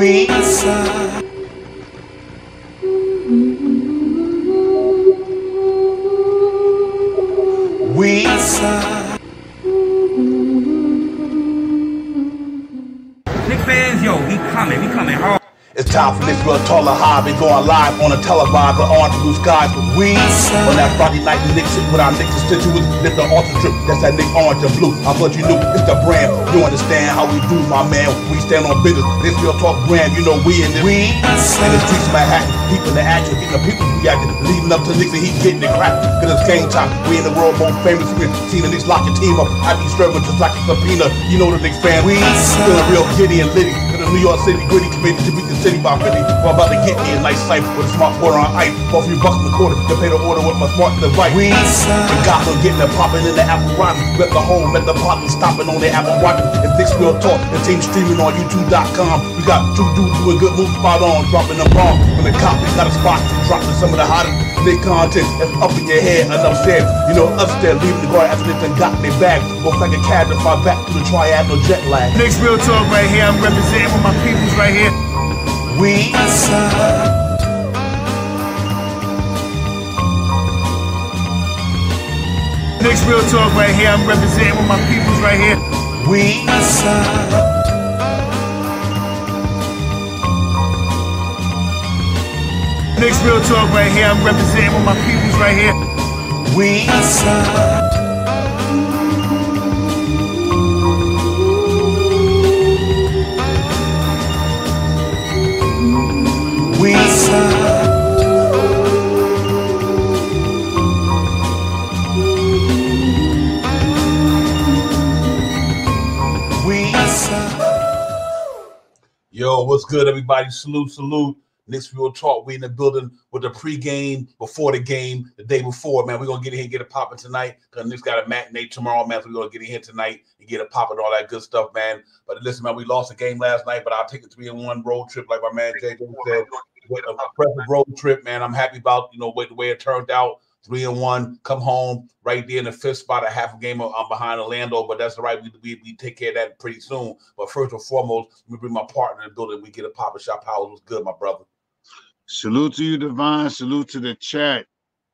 We taller hobby going live on a televised the orange blue skies with we on that Friday night Knicks with our Knicks constituents. Lift the ultra trip, that's that Knick orange and blue. I thought you knew it's the brand. You understand how we do, my man. We stand on business. This real talk brand, you know we in this. We in the streets of Manhattan, keeping the action, keeping the people reacting, leading up to Knicks and he getting it cracked. Cause it's game time. We in the world most famous. We seen the Knicks lock your team up. I be serving just like a subpoena. You know the Knicks fan. We feeling real giddy and litty. New York City gritty committee to beat the city by 50. We're about to get me a nice cipher with a smart quarter on ice. A few bucks in the quarter to pay the order with my smart device. We the Gotham getting it popping in the Apple Rotten. Rep the the pot, stopping on the Apple Watch. It's Knicks Real Talk. The team streaming on YouTube.com. We got two dudes doing good moves spot on, dropping the bomb. When the cop, we got a spot to dropping some of the hottest Knick content that's up in your head. Enough said, you know, upstairs leaving the guard after they got their bag. Looks like a cab to fly back to the triad, no jet lag. Knicks real talk right here. I'm representing with my peoples right here. We Knicks real talk right here. I'm representing with my peoples right here. we Knicks real talk right here. I'm representing with my peoples right here. we we we Yo, what's good, everybody? Salute, salute. Knicks Real Talk. We in the building with the pregame, before the game, the day before, man. We're gonna get in here and get it popping tonight. Cause Knicks got a matinee tomorrow, man. So we're gonna get in here tonight and get it popping, all that good stuff, man. But listen, man, we lost a game last night, but I'll take a three and one road trip, like my man JJ said. With a impressive road trip, man. I'm happy about you know the way it turned out. Three and one, come home right there in the fifth spot, a half a game uh, I'm behind Orlando, but that's all right. We, we, we take care of that pretty soon. But first and foremost, let me bring my partner in the building. We get a pop and shop. Powers was good, my brother. Salute to you, Divine. Salute to the chat.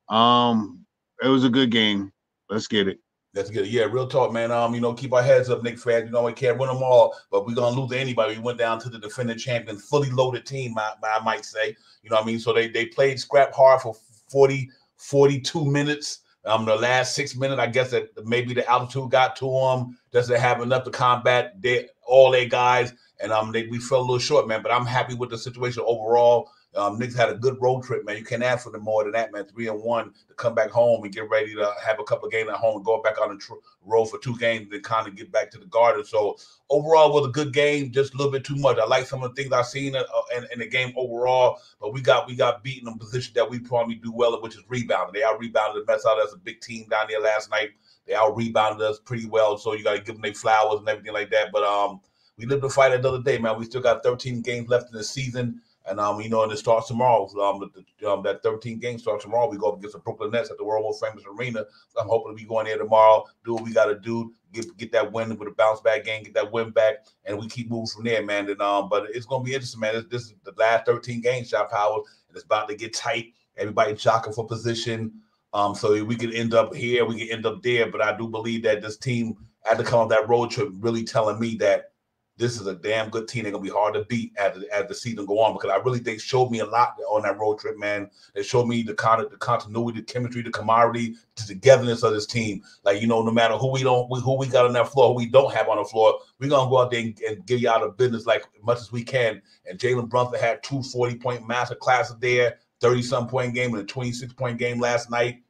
Um, it was a good game. Let's get it. That's good. Yeah, real talk, man. Um, you know, keep our heads up, Knick fans. You know, we can't win them all, but we're gonna lose anybody. We went down to the defending champion, fully loaded team, I, I might say. You know what I mean? So they they played scrap hard for 40, 42 minutes. Um, the last six minutes, I guess that maybe the altitude got to them. Doesn't have enough to combat they, all their guys, and um, they, we fell a little short, man. But I'm happy with the situation overall. Um, Knicks had a good road trip, man. You can't ask for them more than that, man. Three and one to come back home and get ready to have a couple games at home and go back on the tr- road for two games and kind of get back to the garden. So overall, was a good game, just a little bit too much. I like some of the things I've seen uh, in, in the game overall, but we got we got beaten in a position that we probably do well in, which is rebounding. They out rebounded the mess out us, a big team down there last night. They out rebounded us pretty well, so you got to give them their flowers and everything like that. But um, we live to fight another day, man. We still got 13 games left in the season. And um, you know, and it starts tomorrow. Um, the, um, that 13 game starts tomorrow. We go up against the Brooklyn Nets at the world most famous arena. So I'm hoping to be going there tomorrow, do what we got to do, get get that win with a bounce back game, get that win back, and we keep moving from there, man. And um, but it's gonna be interesting, man. This, this is the last 13 games, shot power, and it's about to get tight. Everybody jockeying for position. Um, so we could end up here, we could end up there. But I do believe that this team had to come on that road trip, really telling me that this is a damn good team. They're gonna be hard to beat as the, as the season go on because I really they showed me a lot on that road trip, man. They showed me the kind of the continuity, the chemistry, the camaraderie, the togetherness of this team. Like you know, no matter who we don't, who we got on that floor, we don't have on the floor, we're gonna go out there and, and give you out of business like much as we can. And Jalen Brunson had two 40 point master classes there, 30 some point game and a 26 point game last night.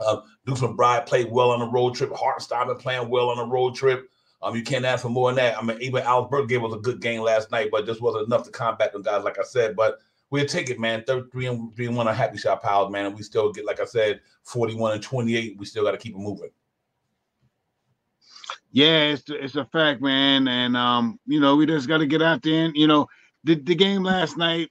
Uh, Deuce McBride played well on the road trip. Hartenstein playing well on the road trip. Um, you can't ask for more than that. I mean, even Albert gave us a good game last night, but just wasn't enough to combat them guys, like I said. But we'll take it, man. Third, three and three and one, a happy shot pals, man. And we still get, like I said, 41 and 28. We still got to keep it moving. Yeah, it's it's a fact, man. And um, you know, we just got to get out there and you know, the, the game last night.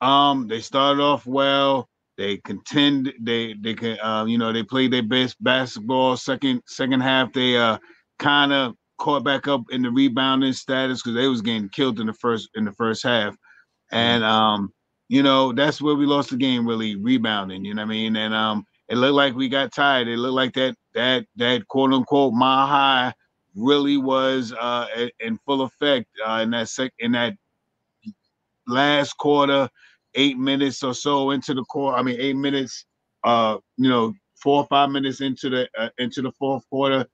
Um, they started off well. They contend. They they can. Uh, you know, they played their best basketball. Second second half, they uh kind of caught back up in the rebounding status because they was getting killed in the first in the first half, and um, you know that's where we lost the game really rebounding. You know what I mean? And um, it looked like we got tired. It looked like that that that quote unquote mile high really was uh in full effect uh, in that sec in that last quarter, eight minutes or so into the quarter. I mean, eight minutes. Uh, you know, four or five minutes into the uh, into the fourth quarter.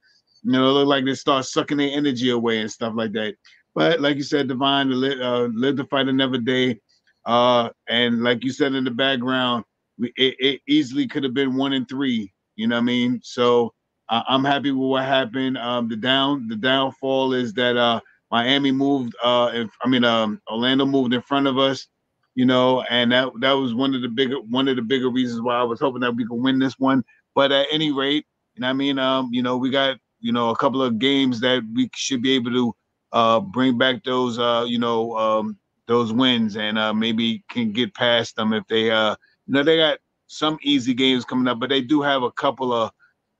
You know, it looked like they start sucking their energy away and stuff like that. But like you said, Divine, uh, live to fight another day. Uh, and like you said in the background, we, it, it easily could have been one and three. You know what I mean? So I'm happy with what happened. Um, the down the downfall is that uh, Miami moved. Uh, I mean, um, Orlando moved in front of us. You know, and that that was one of the bigger one of the bigger reasons why I was hoping that we could win this one. But at any rate, you know, I mean, um, you know, we got you know a couple of games that we should be able to uh, bring back those uh, you know um, those wins and uh, maybe can get past them if they uh, you know they got some easy games coming up, but they do have a couple of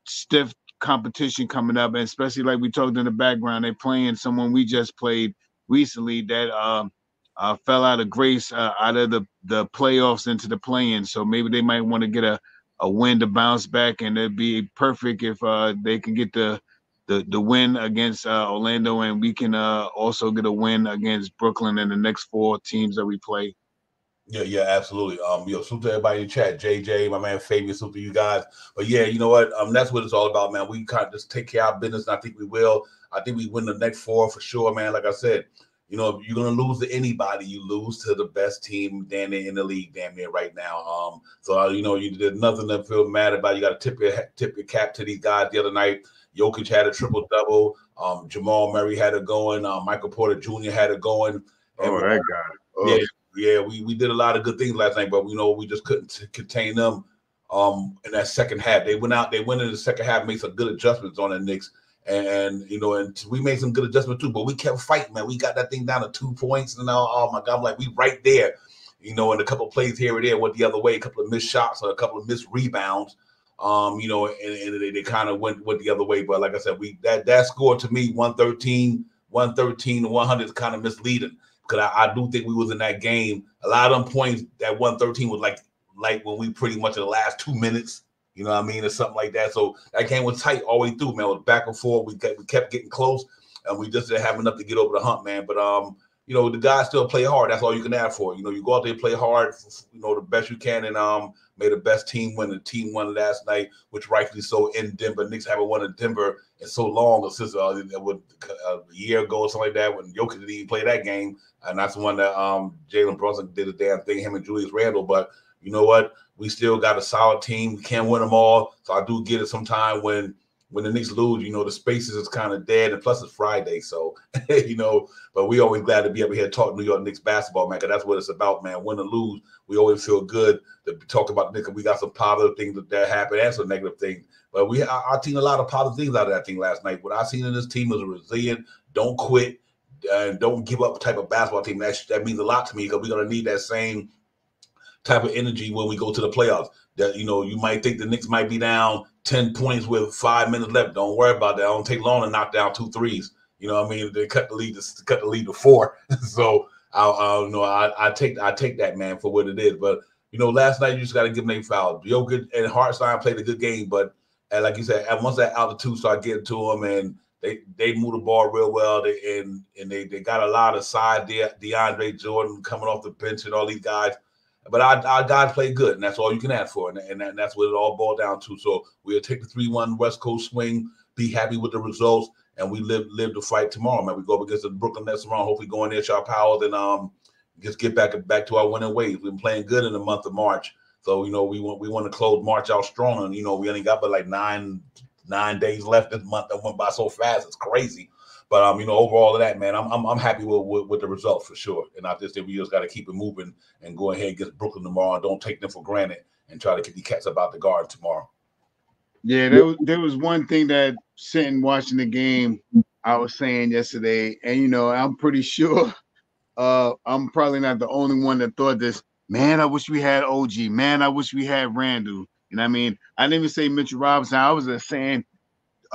stiff competition coming up, and especially like we talked in the background, they're playing someone we just played recently that uh, uh, fell out of grace uh, out of the the playoffs into the play-in. So maybe they might want to get a a win to bounce back, and it'd be perfect if uh, they can get the the the win against uh, Orlando, and we can uh, also get a win against Brooklyn in the next four teams that we play. Yeah, yeah, absolutely. Um, yo, salute to everybody in the chat. JJ, my man Fabian, salute to you guys. But yeah, you know what? Um, that's what it's all about, man. We kind of just take care of our business, and I think we will. I think we win the next four for sure, man. Like I said, you know, if you're gonna lose to anybody, you lose to the best team damn near in the league, damn near right now. Um, so uh, you know, you did nothing to feel mad about. You got to tip your tip your cap to these guys. The other night, Jokic had a triple double. Um, Jamal Murray had it going. Uh, Michael Porter Jr. had it going. And, oh, that guy. Oh. Yeah, yeah, we, we did a lot of good things last night, but you know we just couldn't contain them um in that second half. They went out, they went in the second half, made some good adjustments on the Knicks, and, and you know, and we made some good adjustments too. But we kept fighting, man. We got that thing down to two points, and now oh my god, I'm like we right there, you know, and a couple plays here and there went the other way, a couple of missed shots or a couple of missed rebounds. Um, you know, and, and they, they kind of went went the other way. But like I said, we that that score to me 113, 113 to 100 is kind of misleading because I, I, do think we was in that game. A lot of them points that 113 was like like when we pretty much in the last two minutes, you know what I mean, or something like that. So that game was tight all the way through, man. It was back and forth. We kept, we kept getting close, and we just didn't have enough to get over the hump, man. But um, you know, the guys still play hard. That's all you can ask for. You know, you go out there play hard, you know, the best you can, and um, made the best team win. The team won last night, which rightfully so in Denver. Knicks haven't won in Denver in so long, since uh, a year ago or something like that, when Jokic didn't even play that game, and that's the one that um Jalen Brunson did a damn thing, him and Julius Randle. But you know what? We still got a solid team. We can't win them all, so I do get it sometime when when the Knicks lose, you know, the spaces is kind of dead, and plus it's Friday, so you know. But we always glad to be able here talk New York Knicks basketball, man. Cause that's what it's about, man. Win or lose, we always feel good to talk about the Knicks. We got some positive things that, that happened and some negative things. But we, I, I seen a lot of positive things out of that thing last night. What I seen in this team is a resilient, don't quit, and don't give up type of basketball team. That that means a lot to me because we're gonna need that same type of energy when we go to the playoffs. That you know, you might think the Knicks might be down 10 points with five minutes left. Don't worry about that. It don't take long to knock down two threes. You know what I mean? They cut the lead to cut the lead to four. so I, I know I, I take I take that man for what it is. But you know, last night you just got to give them a foul. Jokic and Hartenstein played a good game, but and like you said, once that altitude started getting to them and they they move the ball real well. They, and and they, they got a lot of side De, DeAndre Jordan coming off the bench and all these guys. But our, our guys play good, and that's all you can ask for. And, and, and that's what it all boiled down to. So we'll take the 3 1 West Coast swing, be happy with the results, and we live live to fight tomorrow, man. We go up against the Brooklyn Nets tomorrow. Hopefully, go in there, sharp power, and um, just get back back to our winning ways. We've been playing good in the month of March. So, you know, we want we want to close March out strong. And, you know, we only got but like nine nine days left this month that went by so fast. It's crazy. But um, you know, overall of that, man, I'm I'm, I'm happy with, with, with the result for sure. And I just think we just got to keep it moving and go ahead and get Brooklyn tomorrow. Don't take them for granted and try to get the cats about the guard tomorrow. Yeah, there was there was one thing that sitting watching the game, I was saying yesterday, and you know, I'm pretty sure uh I'm probably not the only one that thought this. Man, I wish we had OG. Man, I wish we had know what I mean? I didn't even say Mitchell Robinson. I was just saying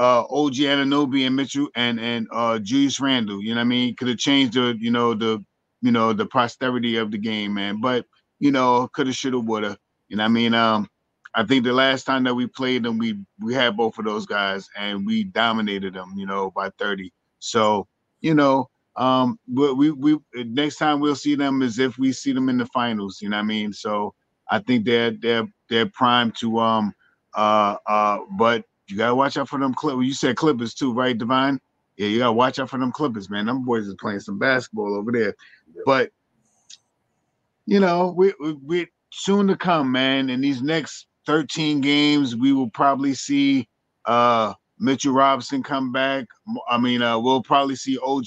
uh OG Anunoby and Mitchell and and uh Julius Randle. You know what I mean? Could have changed the you know the you know the posterity of the game, man. But you know, coulda, shoulda, woulda. You know what I mean? Um, I think the last time that we played them, we we had both of those guys and we dominated them, you know, by 30. So, you know, um, we, we we next time we'll see them as if we see them in the finals, you know what I mean? So I think they're they're they're primed to um uh uh but you gotta watch out for them clippers. You said clippers too, right, Divine? Yeah, you gotta watch out for them clippers, man. Them boys is playing some basketball over there. But you know, we we, we soon to come, man. In these next 13 games, we will probably see uh Mitchell Robinson come back. I mean, uh, we'll probably see OG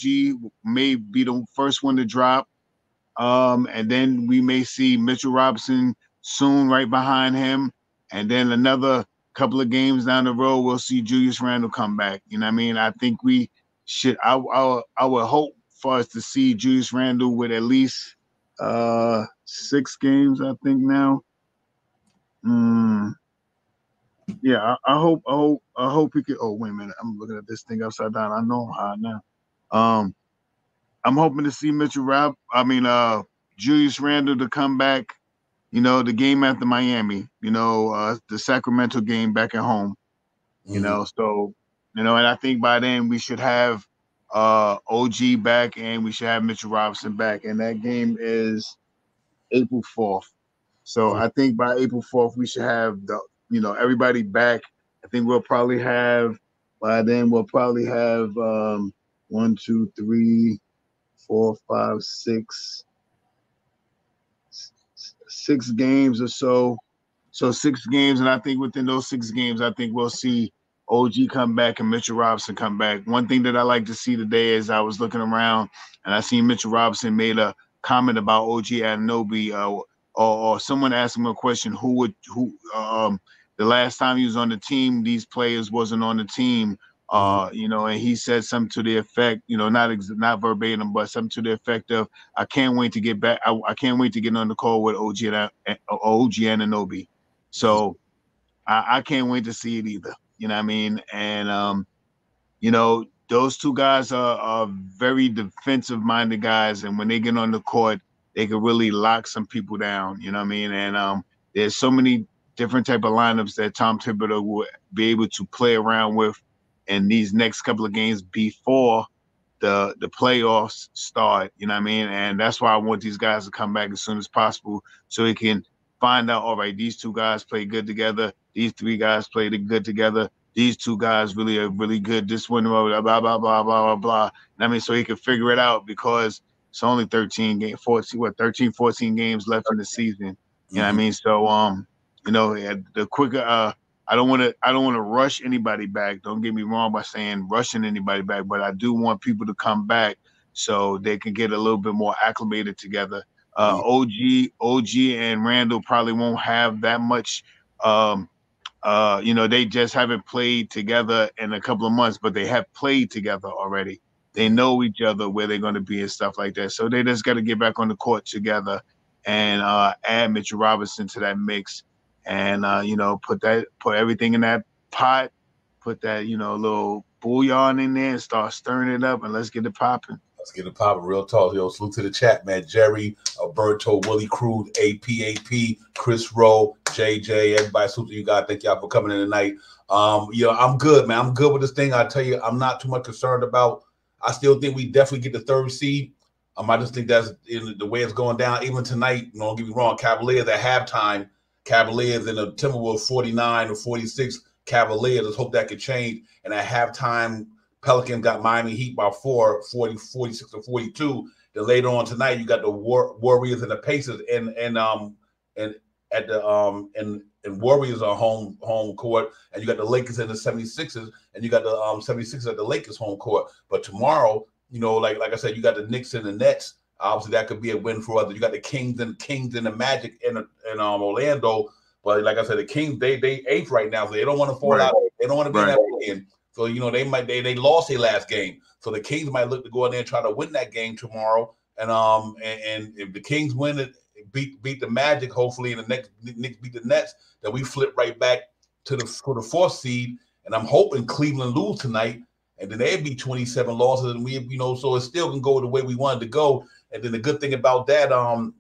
may be the first one to drop. Um, and then we may see Mitchell Robinson soon right behind him. And then another couple of games down the road, we'll see Julius Randle come back. You know what I mean? I think we should I I, I would hope for us to see Julius Randle with at least uh six games, I think now. Mm, yeah, I, I, hope, I hope, I hope he could. Oh, wait a minute, I'm looking at this thing upside down. I know how now. Um, I'm hoping to see Mitchell Rob. I mean, uh, Julius Randle to come back. You know, the game after Miami. You know, uh, the Sacramento game back at home. You mm-hmm. know, so you know, and I think by then we should have uh OG back and we should have Mitchell Robinson back. And that game is April 4th. So mm-hmm. I think by April 4th we should have the you know everybody back. I think we'll probably have by then we'll probably have um one, two, three, four, five, six, six games or so. So six games, and I think within those six games, I think we'll see OG come back and Mitchell Robinson come back. One thing that I like to see today is I was looking around and I seen Mitchell Robinson made a comment about OG Anunoby, uh, or, or someone asked him a question: Who would who? Um, the last time he was on the team, these players wasn't on the team. Uh, you know, and he said something to the effect, you know, not ex- not verbatim, but something to the effect of, "I can't wait to get back. I, I can't wait to get on the call with OG and OG Anunoby." So, I, I can't wait to see it either. You know what I mean? And um, you know, those two guys are, are very defensive minded guys, and when they get on the court, they can really lock some people down. You know what I mean? And um, there's so many different type of lineups that Tom Thibodeau will be able to play around with in these next couple of games before the the playoffs start. You know what I mean? And that's why I want these guys to come back as soon as possible so he can find out. All right, these two guys play good together. These three guys played good together. These two guys really are really good. This one, blah blah blah blah blah blah blah. I mean, so he can figure it out because it's only 13 game 14 what 13 14 games left in the season. You know what I mean? So um you know, the quicker uh, I don't want to I don't want to rush anybody back. Don't get me wrong by saying rushing anybody back, but I do want people to come back so they can get a little bit more acclimated together. Uh, OG, OG, and Randle probably won't have that much. Um, uh, you know, they just haven't played together in a couple of months, but they have played together already. They know each other where they're going to be and stuff like that. So they just got to get back on the court together and uh, add Mitchell Robinson to that mix and uh, you know put that put everything in that pot, put that you know a little bouillon in there and start stirring it up and let's get it popping. Let's get it popping real talk. Yo, salute to the chat, man. Jerry, Alberto, Willie Cruz, APAP, Chris Rowe, JJ, everybody, salute to you guys. Thank y'all for coming in tonight. Um, you know, I'm good, man. I'm good with this thing. I tell you, I'm not too much concerned about. I still think we definitely get the third seed. Um, I just think that's in the way it's going down. Even tonight, don't get me wrong, Cavaliers at halftime Cavaliers and the Timberwolves 49 or 46 Cavaliers. Let's hope that could change. And at halftime, Pelicans got Miami Heat by four, 40, 46 to 42. Then later on tonight, you got the War- Warriors and the Pacers and and um and at the um and and Warriors are home home court, and you got the Lakers and the 76ers, and you got the um 76ers at the Lakers home court. But tomorrow, you know, like like I said, you got the Knicks and the Nets Obviously, that could be a win for others. You got the Kings and Kings and the Magic in in um, Orlando, but like I said, the Kings they they eighth right now, so they don't want to fall right. out. They don't want to be right. in that win. So you know they might they they lost their last game, so the Kings might look to go in there and try to win that game tomorrow. And um and, and if the Kings win it, beat beat the Magic, hopefully in the next Knicks beat the Nets, then we flip right back to the for the fourth seed and I'm hoping Cleveland lose tonight, and then they'd be 27 losses, and we, you know, so it still can go the way we wanted to go. And then the good thing about that, um,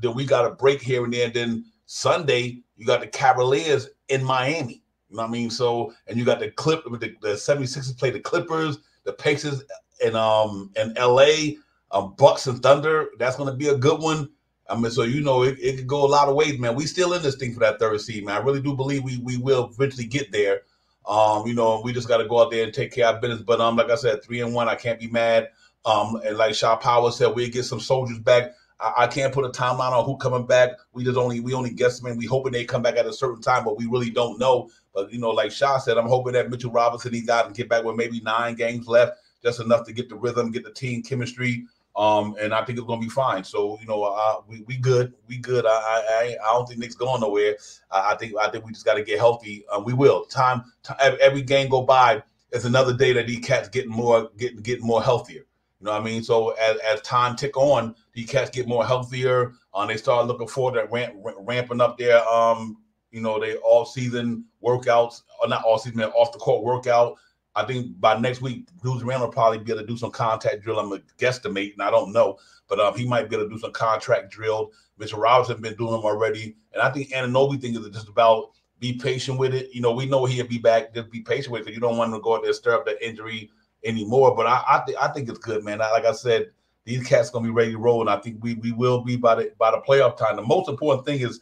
then we got a break here and there. And then Sunday, you got the Cavaliers in Miami. You know what I mean? So, and you got the clip, the, the 76ers play the Clippers, the Pacers in um in LA, um, Bucks and Thunder. That's gonna be a good one. I mean, so you know, it, it could go a lot of ways, man. We still in this thing for that third seed, man. I really do believe we we will eventually get there. Um, you know, we just got to go out there and take care of business. But um, like I said, three and one, I can't be mad. Um, and like Shaw Power said, we get some soldiers back. I, I, can't put a timeline on who coming back. We just only we only man. We hoping they come back at a certain time, but we really don't know. But you know, like Shaw said, I'm hoping that Mitchell Robinson he got and get back with maybe nine games left, just enough to get the rhythm, get the team chemistry. Um, and I think it's gonna be fine. So you know, uh, we we good, we good. I I I don't think Knicks going nowhere. I, I think I think we just got to get healthy. Um, we will. Time, time every game go by, it's another day that these cats getting more getting getting more healthier. You know what I mean? So as, as time tick on, these cats get more healthier. Um, they start looking forward to ramp, ramping up their um, you know, they all season workouts, or not all season, off the court workout. I think by next week, Bruce Randle will probably be able to do some contact drill. I'm a guesstimate, and I don't know, but um, he might be able to do some contract drill. Mr. Robinson been doing them already, and I think Anunoby thing is just about be patient with it. You know, we know he'll be back. Just be patient with it. You don't want to go out there stir up the injury anymore. But I, I think I think it's good, man. like I said, these cats gonna be ready to roll, and I think we we will be by the by the playoff time. The most important thing is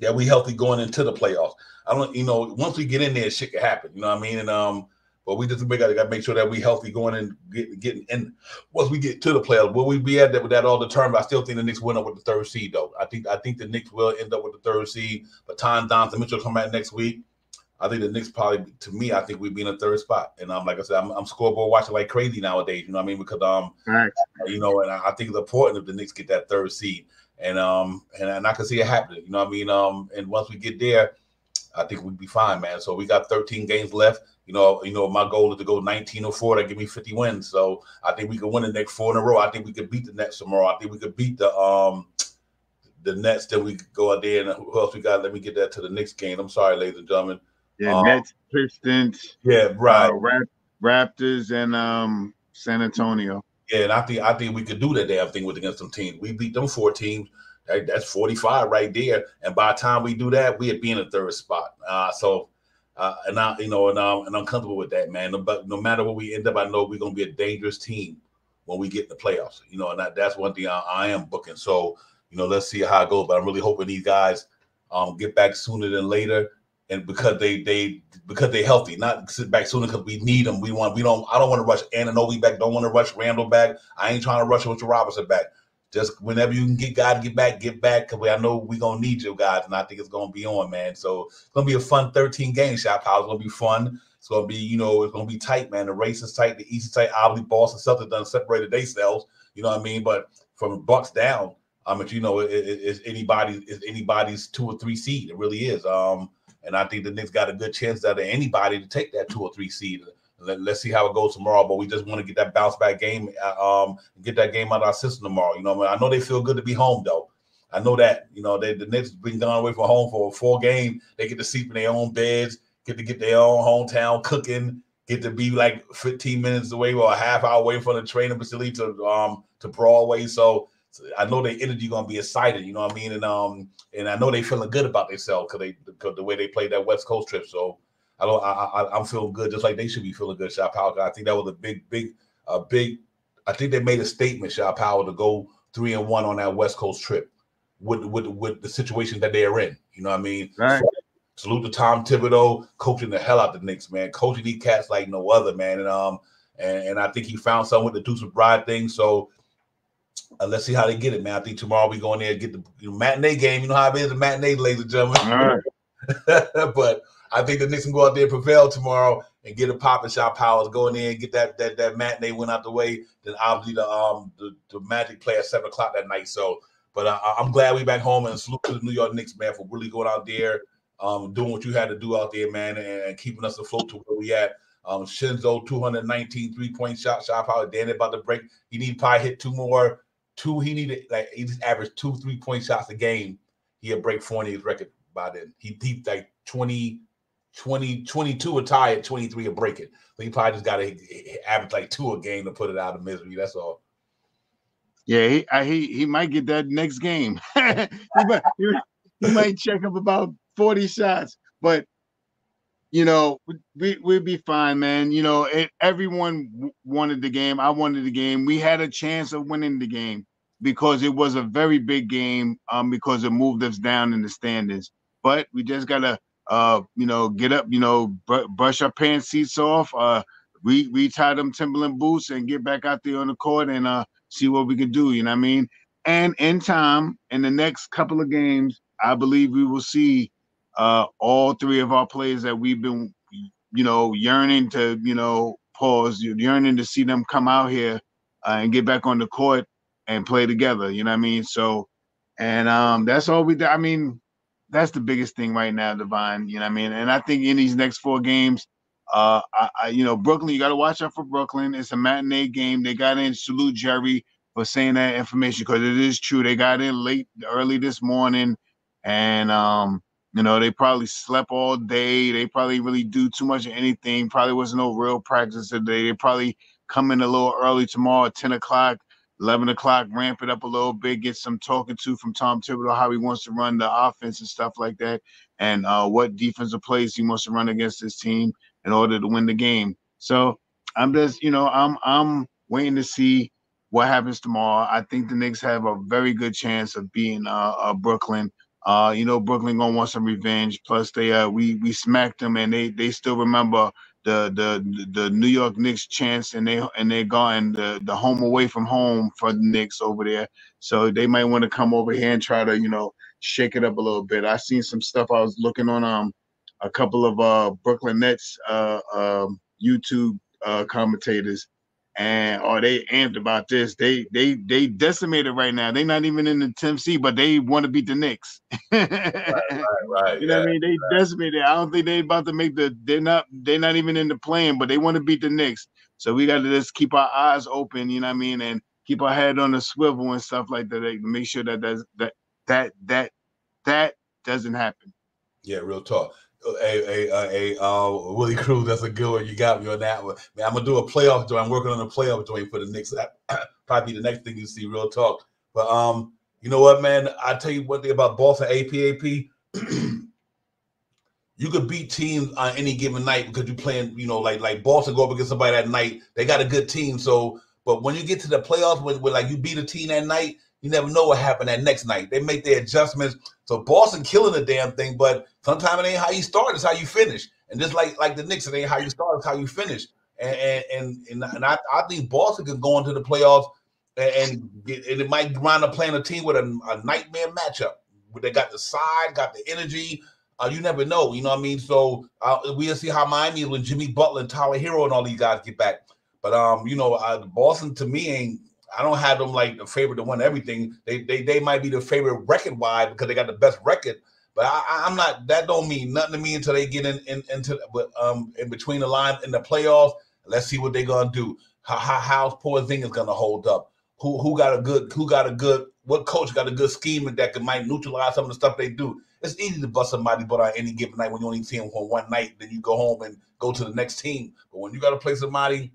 that we healthy going into the playoffs. I don't, you know, once we get in there, shit can happen. You know what I mean? And um, but we just we got to gotta make sure that we healthy going in, get, getting in. Once we get to the playoffs, will we be at that with that all determined? I still think the Knicks win up with the third seed, though. I think I think the Knicks will end up with the third seed. But Tom Donovan Mitchell come back next week. I think the Knicks probably, to me, I think we'd be in a third spot. And um, like I said, I'm, I'm scoreboard watching like crazy nowadays. You know what I mean? Because um, right. you know, and I, I think it's important if the Knicks get that third seed and um and, and I can see it happening. You know what I mean? Um, and once we get there, I think we'd be fine, man. So we got 13 games left. You know, you know, my goal is to go 19 or 4 that give me 50 wins. So I think we could win the next four in a row. I think we could beat the Nets tomorrow. I think we could beat the um the Nets. Then we go out there and who else we got? Let me get that to the next game. I'm sorry, ladies and gentlemen. Yeah, um, Nets, Pistons. Yeah, right. Uh, Raptors and um San Antonio. Yeah, and I think I think we could do that damn thing with against some teams. We beat them four teams. That, that's 45 right there. And by the time we do that, we'd be in a third spot. Uh, so uh, and I, you know, and, um, and I'm comfortable with that, man. But no matter what we end up, I know we're gonna be a dangerous team when we get in the playoffs. You know, and that, that's one thing I, I, am booking. So, you know, let's see how it goes. But I'm really hoping these guys um, get back sooner than later and because they they because they're healthy, not sit back sooner because we need them. We want we don't. I don't want to rush Anunoby back. Don't want to rush Randle back. I ain't trying to rush Mitchell Robinson back. Just whenever you can get guys get back, get back because I know we gonna need you guys, and I think it's gonna be on, man. So it's gonna be a fun 13 game shot power. It's gonna be fun. It's gonna be you know it's gonna be tight, man. The race is tight. The East is tight. Obviously, Boston Celtics done separated themselves. You know what I mean? But from Bucks down, I mean, you know, it, it, it's anybody is anybody's two or three seed. It really is. Um, and I think the Knicks got a good chance out of anybody to take that two or three seed. Let, us see how it goes tomorrow. But we just want to get that bounce back game, uh, um, get that game out of our system tomorrow. You know, I, know they feel good to be home though. I know that. You know, they, the Knicks been gone away from home for a full game. They get to sleep in their own beds, get to get their own hometown cooking, get to be like 15 minutes away or a half hour away from the training facility to um to Broadway. So I know their energy gonna be excited, you know what I mean? And um, and I know they feeling good about themselves because they because the way they played that West Coast trip. So I don't, I, I am feeling good, just like they should be feeling good. Shot Power, I think that was a big, big, a big. I think they made a statement, Shot Power, to go three and one on that West Coast trip with with with the situation that they are in. You know what I mean? Right. So, salute to Tom Thibodeau, coaching the hell out the Knicks, man. Coaching these cats like no other, man. And um, and, and I think he found something with the Deuce McBride thing. So uh, let's see how they get it, man. I think tomorrow we go in there and get the you know, matinee game. You know how it is, the matinee, ladies and gentlemen. but I think the Knicks can go out there and prevail tomorrow and get a pop and shot powers, go in there and get that that that matinee went out the way. Then obviously the um the, the Magic play at seven o'clock that night. So, but uh, I'm glad we back home and salute to the New York Knicks, man, for really going out there, um, doing what you had to do out there, man, and, and keeping us afloat to where we at. Um, Shinzo 219 three point shot, shot power. Danny about to break. He need probably hit two more two. He needed like he just averaged two three point shots a game. He'll break 40 record by then. He he like 20 20, 22 or tie at 23 or break it. So he probably just got to average like two a game to put it out of misery. That's all. Yeah, he I, he he might get that next game. he, might, he might check up about 40 shots, but you know, we we'd be fine, man. You know, it, everyone wanted the game. I wanted the game. We had a chance of winning the game because it was a very big game. Um, because it moved us down in the standings. But we just gotta, uh, you know, get up. You know, br- brush our pants seats off. Uh, re retie them Timberland boots and get back out there on the court and uh see what we can do. You know what I mean? And in time, in the next couple of games, I believe we will see uh, all three of our players that we've been, you know, yearning to, you know, pause, yearning to see them come out here uh, and get back on the court and play together. You know what I mean? So, and um, that's all we. do. I mean, that's the biggest thing right now, Divine. You know what I mean? And I think in these next four games, uh, I, I you know, Brooklyn, you got to watch out for Brooklyn. It's a matinee game. They got in. Salute Jerry for saying that information because it is true. They got in late, early this morning, and um, you know, they probably slept all day. They probably really do too much of anything. Probably wasn't no real practice today. They probably come in a little early tomorrow at 10 o'clock, 11 o'clock, ramp it up a little bit, get some talking to from Tom Thibodeau, how he wants to run the offense and stuff like that, and uh, what defensive plays he wants to run against his team in order to win the game. So I'm just, you know, I'm I'm waiting to see what happens tomorrow. I think the Knicks have a very good chance of being uh, uh Brooklyn uh, you know, Brooklyn gonna want some revenge. Plus, they uh, we we smacked them, and they they still remember the the the New York Knicks chance, and they and they gone the the home away from home for the Knicks over there. So they might want to come over here and try to you know shake it up a little bit. I seen some stuff. I was looking on um a couple of uh Brooklyn Nets uh um YouTube uh commentators and or they amped about this. They they they decimated right now. They're not even in the 10th seed, but they want to beat the Knicks. right, right, right, You know what I mean? They right. decimated. I don't think they about to make the. They're not. They're not even in the plan, but they want to beat the Knicks. So we got to just keep our eyes open. You know what I mean? And keep our head on the swivel and stuff like that. To make sure that that that that that that doesn't happen. Yeah, real talk a a a, uh, Willie Cruz. That's a good one. You got me on that one. Man, I'm gonna do a playoff joint. I'm working on a playoff joint for the Knicks. That probably the next thing you see. Real talk. But um, you know what, man? I tell you one thing about Boston APAP. you could beat teams on any given night because you're playing. You know, like like Boston go up against somebody that night. They got a good team. So, but when you get to the playoffs, when, when like you beat a team that night, you never know what happened that next night. They make their adjustments. So Boston killing the damn thing, but sometimes it ain't how you start, it's how you finish. And just like like the Knicks, it ain't how you start, it's how you finish. And and and, and I, I think Boston can go into the playoffs and, get, and it might wind up playing a team with a, a nightmare matchup. They got the side, got the energy. Uh, you never know, you know what I mean. So uh, we'll see how Miami when Jimmy Butler and Tyler Herro and all these guys get back. But um, you know, uh, Boston to me ain't I don't have them like the favorite to win everything. They they they might be the favorite record wide because they got the best record. But I, am not. That don't mean nothing to me until they get in, in into but um in between the line in the playoffs. Let's see what they're gonna do. How how how's Porzingis gonna hold up? Who who got a good who got a good what coach got a good scheme that can might neutralize some of the stuff they do. It's easy to bust somebody but on any given night when you only see them for one night, then you go home and go to the next team. But when you got to play somebody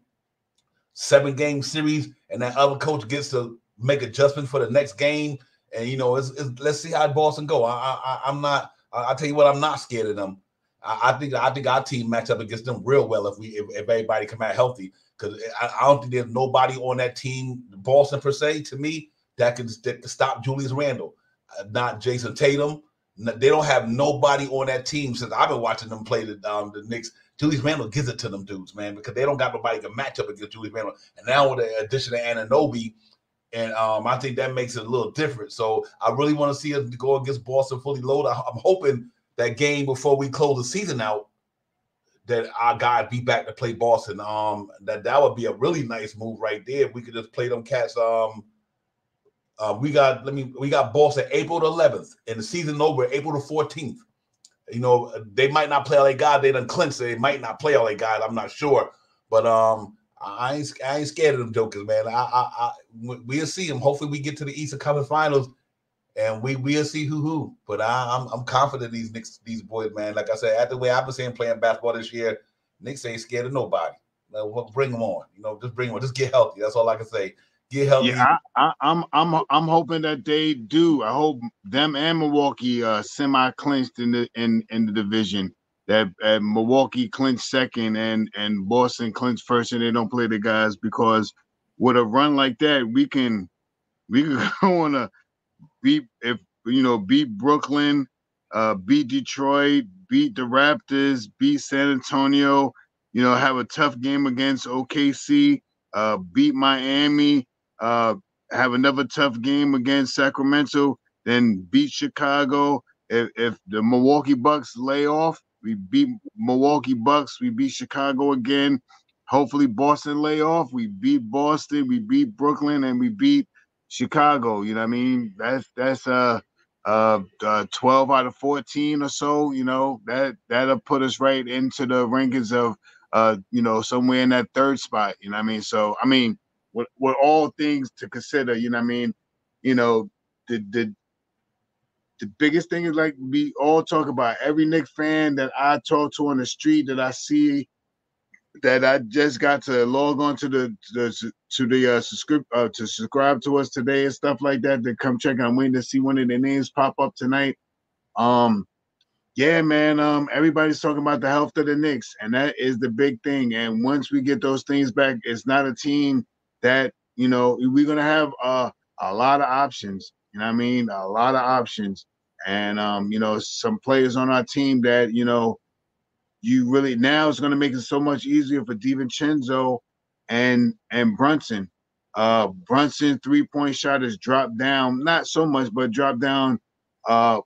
seven game series, and that other coach gets to make adjustments for the next game. And you know, it's, it's, let's see how Boston go. I, I, am not. I, I tell you what, I'm not scared of them. I, I, think I think our team match up against them real well if we if, if everybody come out healthy. Because I, I, don't think there's nobody on that team, Boston per se, to me, that can, that can stop Julius Randle. Uh, not Jayson Tatum. They don't have nobody on that team since I've been watching them play the um, the Knicks Julius Randle gives it to them dudes, man, because they don't got nobody to match up against Julius Randle. And now with the addition of Anunoby, and um, I think that makes it a little different. So I really want to see us go against Boston fully loaded. I'm hoping that game before we close the season out, that our guys be back to play Boston. Um, that that would be a really nice move right there. If we could just play them cats. Um, uh, we got let me we got Boston April the 11th, and the season over April the 14th. You know, they might not play all they got. They done clinch. They might not play all they got. I'm not sure, but um, I ain't I ain't scared of them jokers, man. I I, I we'll see them. Hopefully, we get to the Eastern Conference Finals, and we we'll see who who. But I, I'm, I'm confident these Knicks these boys, man. Like I said, after the way I've been saying playing basketball this year, Knicks ain't scared of nobody. bring them on. You know, just bring them on. Just get healthy. That's all I can say. Get healthy. Yeah, I, I, I'm I'm I'm hoping that they do. I hope them and Milwaukee uh semi clinched in the in in the division. That uh, Milwaukee clinched second and and Boston clinched first, and they don't play the guys because with a run like that, we can we can go on a beat if you know beat Brooklyn, uh, beat Detroit, beat the Raptors, beat San Antonio. You know, have a tough game against OKC, uh, beat Miami, uh, have another tough game against Sacramento, then beat Chicago. If, if the Milwaukee Bucks lay off, we beat Milwaukee Bucks, we beat Chicago again. Hopefully, Boston lay off. We beat Boston, we beat Brooklyn, and we beat Chicago. You know what I mean? That's that's uh uh, uh 12 out of 14 or so, you know, that that'll put us right into the rankings of uh, you know, somewhere in that third spot. You know what I mean? So I mean, with with all things to consider, you know what I mean, you know, the the the biggest thing is like we all talk about every Knick fan that I talk to on the street that I see that I just got to log on to the to the, to the uh, subscribe uh, to subscribe to us today and stuff like that. To come check. I'm waiting to see one of their names pop up tonight. Um, yeah, man. Um, everybody's talking about the health of the Knicks, and that is the big thing. And once we get those things back, it's not a team that you know we're gonna have uh, a lot of options. You know what I mean? A lot of options, and um, you know, some players on our team that you know you really now it's to make it so much easier for DiVincenzo and and Brunson. Uh, Brunson three point shot has dropped down, not so much, but dropped down uh,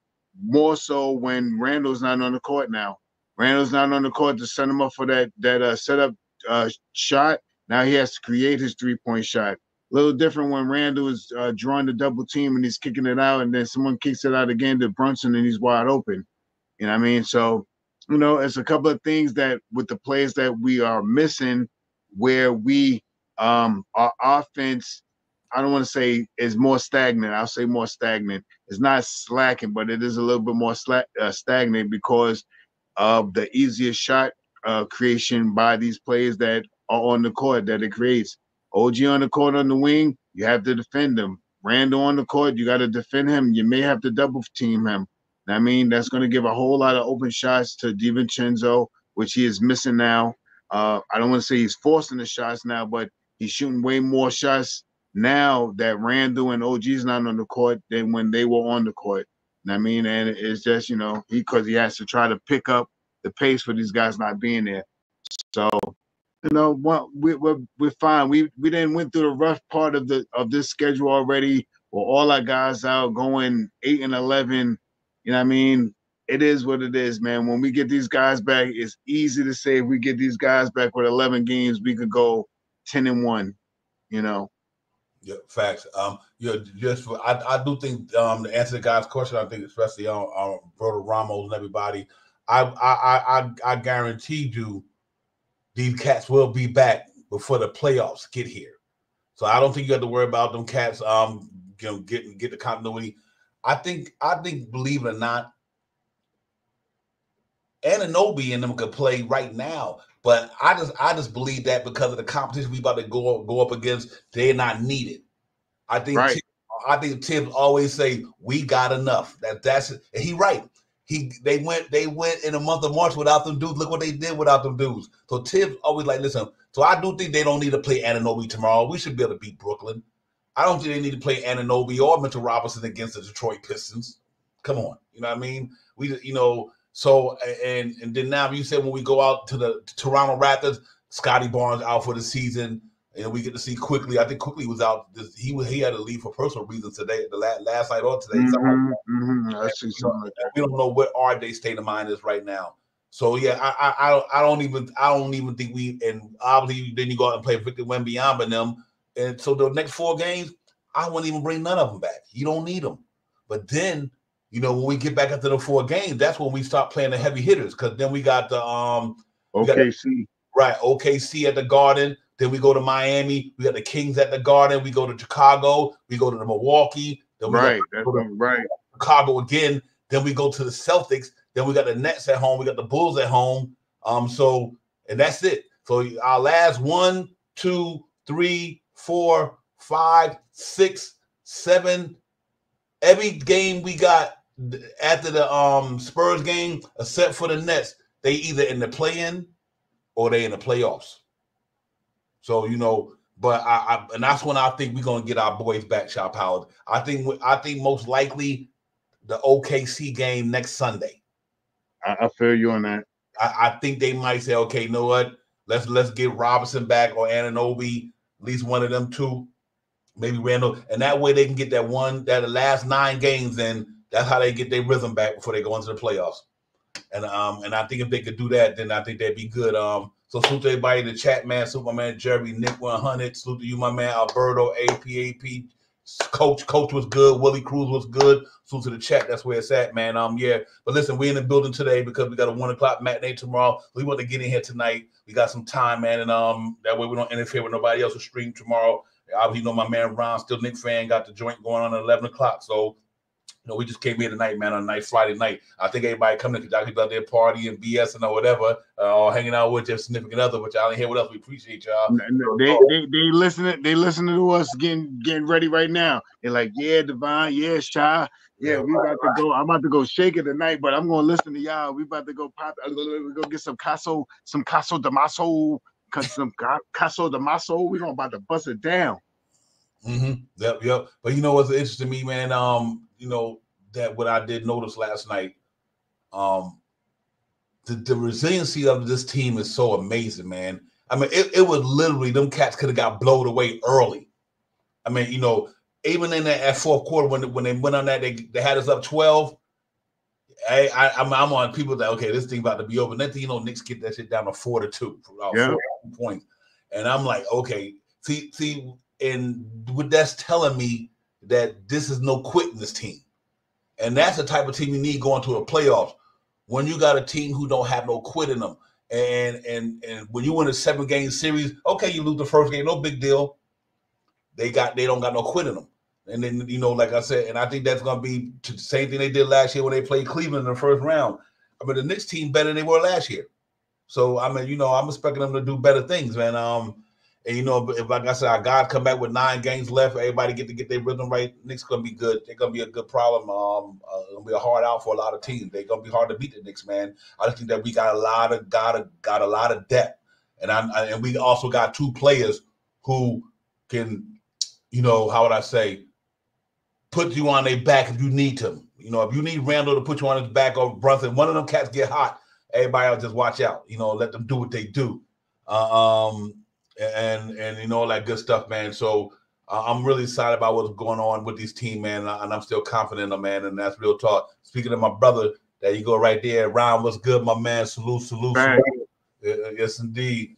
more so when Randle's not on the court now. Randle's not on the court to set him up for that that uh, setup uh, shot. Now he has to create his three point shot. A little different when Randle is uh, drawing the double team and he's kicking it out, and then someone kicks it out again to Brunson and he's wide open. You know what I mean? So you know, it's a couple of things that with the players that we are missing, where we um our offense, I don't want to say is more stagnant. I'll say more stagnant. It's not slacking, but it is a little bit more slack, uh, stagnant because of the easier shot uh, creation by these players that are on the court that it creates. OG on the court on the wing, you have to defend him. Randle on the court, you got to defend him. You may have to double team him. I mean, that's going to give a whole lot of open shots to DiVincenzo, which he is missing now. Uh, I don't want to say he's forcing the shots now, but he's shooting way more shots now that Randle and OG's not on the court than when they were on the court. I mean, and it's just you know he because he has to try to pick up the pace for these guys not being there. So you know we, we're we're fine. We we didn't went through the rough part of the of this schedule already. Where all our guys out going eight and eleven you know what I mean? It is what it is, man. When we get these guys back, it's easy to say if we get these guys back with 11 games, we could go 10 and 1, you know. Yeah, facts. Um, yeah, just for, I, I do think um to answer the guy's question, I think especially on um, um Brother Ramos and everybody, I I I I guarantee you these cats will be back before the playoffs get here. So I don't think you have to worry about them cats um you know getting get the continuity. I think I think believe it or not, Anunoby and them could play right now. But I just I just believe that because of the competition we about to go go up against, they're not needed. I think right. I think Tim always say we got enough. That that's and he right. He they went they went in a month of March without them dudes. Look what they did without them dudes. So Tim always like listen. So I do think they don't need to play Anunoby tomorrow. We should be able to beat Brooklyn. I don't think they need to play Anunoby or Mitchell Robinson against the Detroit Pistons. Come on, you know what I mean? We, you know, so and and then now you said when we go out to the Toronto Raptors, Scottie Barnes out for the season, and we get to see Quickley. I think Quickley was out. This, he was he had to leave for personal reasons today, the last, last night or today. Mm-hmm, mm-hmm. I see something like that. We don't know what our state of mind is right now. So yeah, I I I don't even I don't even think we and obviously then you go out and play Victor Wembanyama them and so the next four games, I wouldn't even bring none of them back. You don't need them. But then, you know, when we get back into the four games, that's when we start playing the heavy hitters. Because then we got the um OKC. The, right, OKC at the Garden. Then we go to Miami. We got the Kings at the Garden. We go to Chicago. We go to the Milwaukee. Then we Right. That's what, right. Chicago again. Then we go to the Celtics. Then we got the Nets at home. We got the Bulls at home. Um, so and that's it. So our last one, two, three, four, five, six, seven. Every game we got after the um Spurs game, except for the Nets, they either in the play-in or they in the playoffs. So you know, but I, I and that's when I think we're gonna get our boys back, Shop Howard. I think I think most likely the OKC game next Sunday. I, I feel you on that. I, I think they might say, okay, you know what? Let's let's get Robinson back or Anunoby, at least one of them two, maybe Randle, and that way they can get that one that the last nine games in. That's how they get their rhythm back before they go into the playoffs. And um and I think if they could do that, then I think that'd be good. Um so salute to everybody in the chat, man. Salute my man Jerry, Nick 100. Salute to you, my man Alberto, APAP. Coach, coach was good. Willie Cruz was good. Salute to the chat. That's where it's at, man. Um, yeah. But listen, we in the building today because we got a one o'clock matinee tomorrow. We want to get in here tonight. We got some time, man, and um, that way we don't interfere with nobody else's stream tomorrow. Obviously, you know my man Ron, still Knick fan, got the joint going on at eleven o'clock. So you know, we just came here tonight, man, on a nice Friday night. I think everybody coming to people out there party and BS or whatever, uh, or hanging out with their significant other, But y'all ain't here with us. We appreciate y'all. They they they listening they listening to us getting getting ready right now. They're like, yeah, Divine, yeah, Shy, yeah, we about to go. I'm about to go shake it tonight, but I'm gonna listen to y'all. We about to go pop. We go get some Caso, some Caso Damaso, some Ca- Caso Damaso. We gonna about to bust it down. Mm-hmm. Yep, yep. But you know what's interesting to me, man? Um, you know that what I did notice last night, um, the, the resiliency of this team is so amazing, man. I mean, it, it was literally them cats could have got blown away early. I mean, you know, even in that at fourth quarter when when they went on that, they, they had us up twelve. I, I I'm, I'm on people that okay, this thing about to be over. Next thing you know, Knicks get that shit down to four to two, Yeah. four points, and I'm like, okay, see, see, and what that's telling me that this is no quit in this team, and that's the type of team you need going to a playoffs. When you got a team who don't have no quit in them, and and and when you win a seven game series, okay, you lose the first game, no big deal. They got they don't got no quit in them. And then you know, like I said, and I think that's gonna be the same thing they did last year when they played Cleveland in the first round. I mean, the Knicks team better than they were last year. So I mean, you know, I'm expecting them to do better things, man. Um, and you know, if like I said, our God come back with nine games left, everybody get to get their rhythm right. Knicks gonna be good. They're gonna be a good problem. Um, uh, gonna be a hard out for a lot of teams. They're gonna be hard to beat the Knicks, man. I just think that we got a lot of got a got a lot of depth, and I, I and we also got two players who can, you know, how would I say, put you on their back if you need to. You know, if you need Randle to put you on his back or Brunson, one of them cats get hot. Everybody else just watch out. You know, let them do what they do. Uh, um, and and you know all that good stuff, man. So uh, I'm really excited about what's going on with these team, man, and, I, and I'm still confident in them, man. And that's real talk. Speaking of my brother, there you go, right there. Ryan, what's good, my man? Salute, salute, Right. salute. Uh, yes, indeed.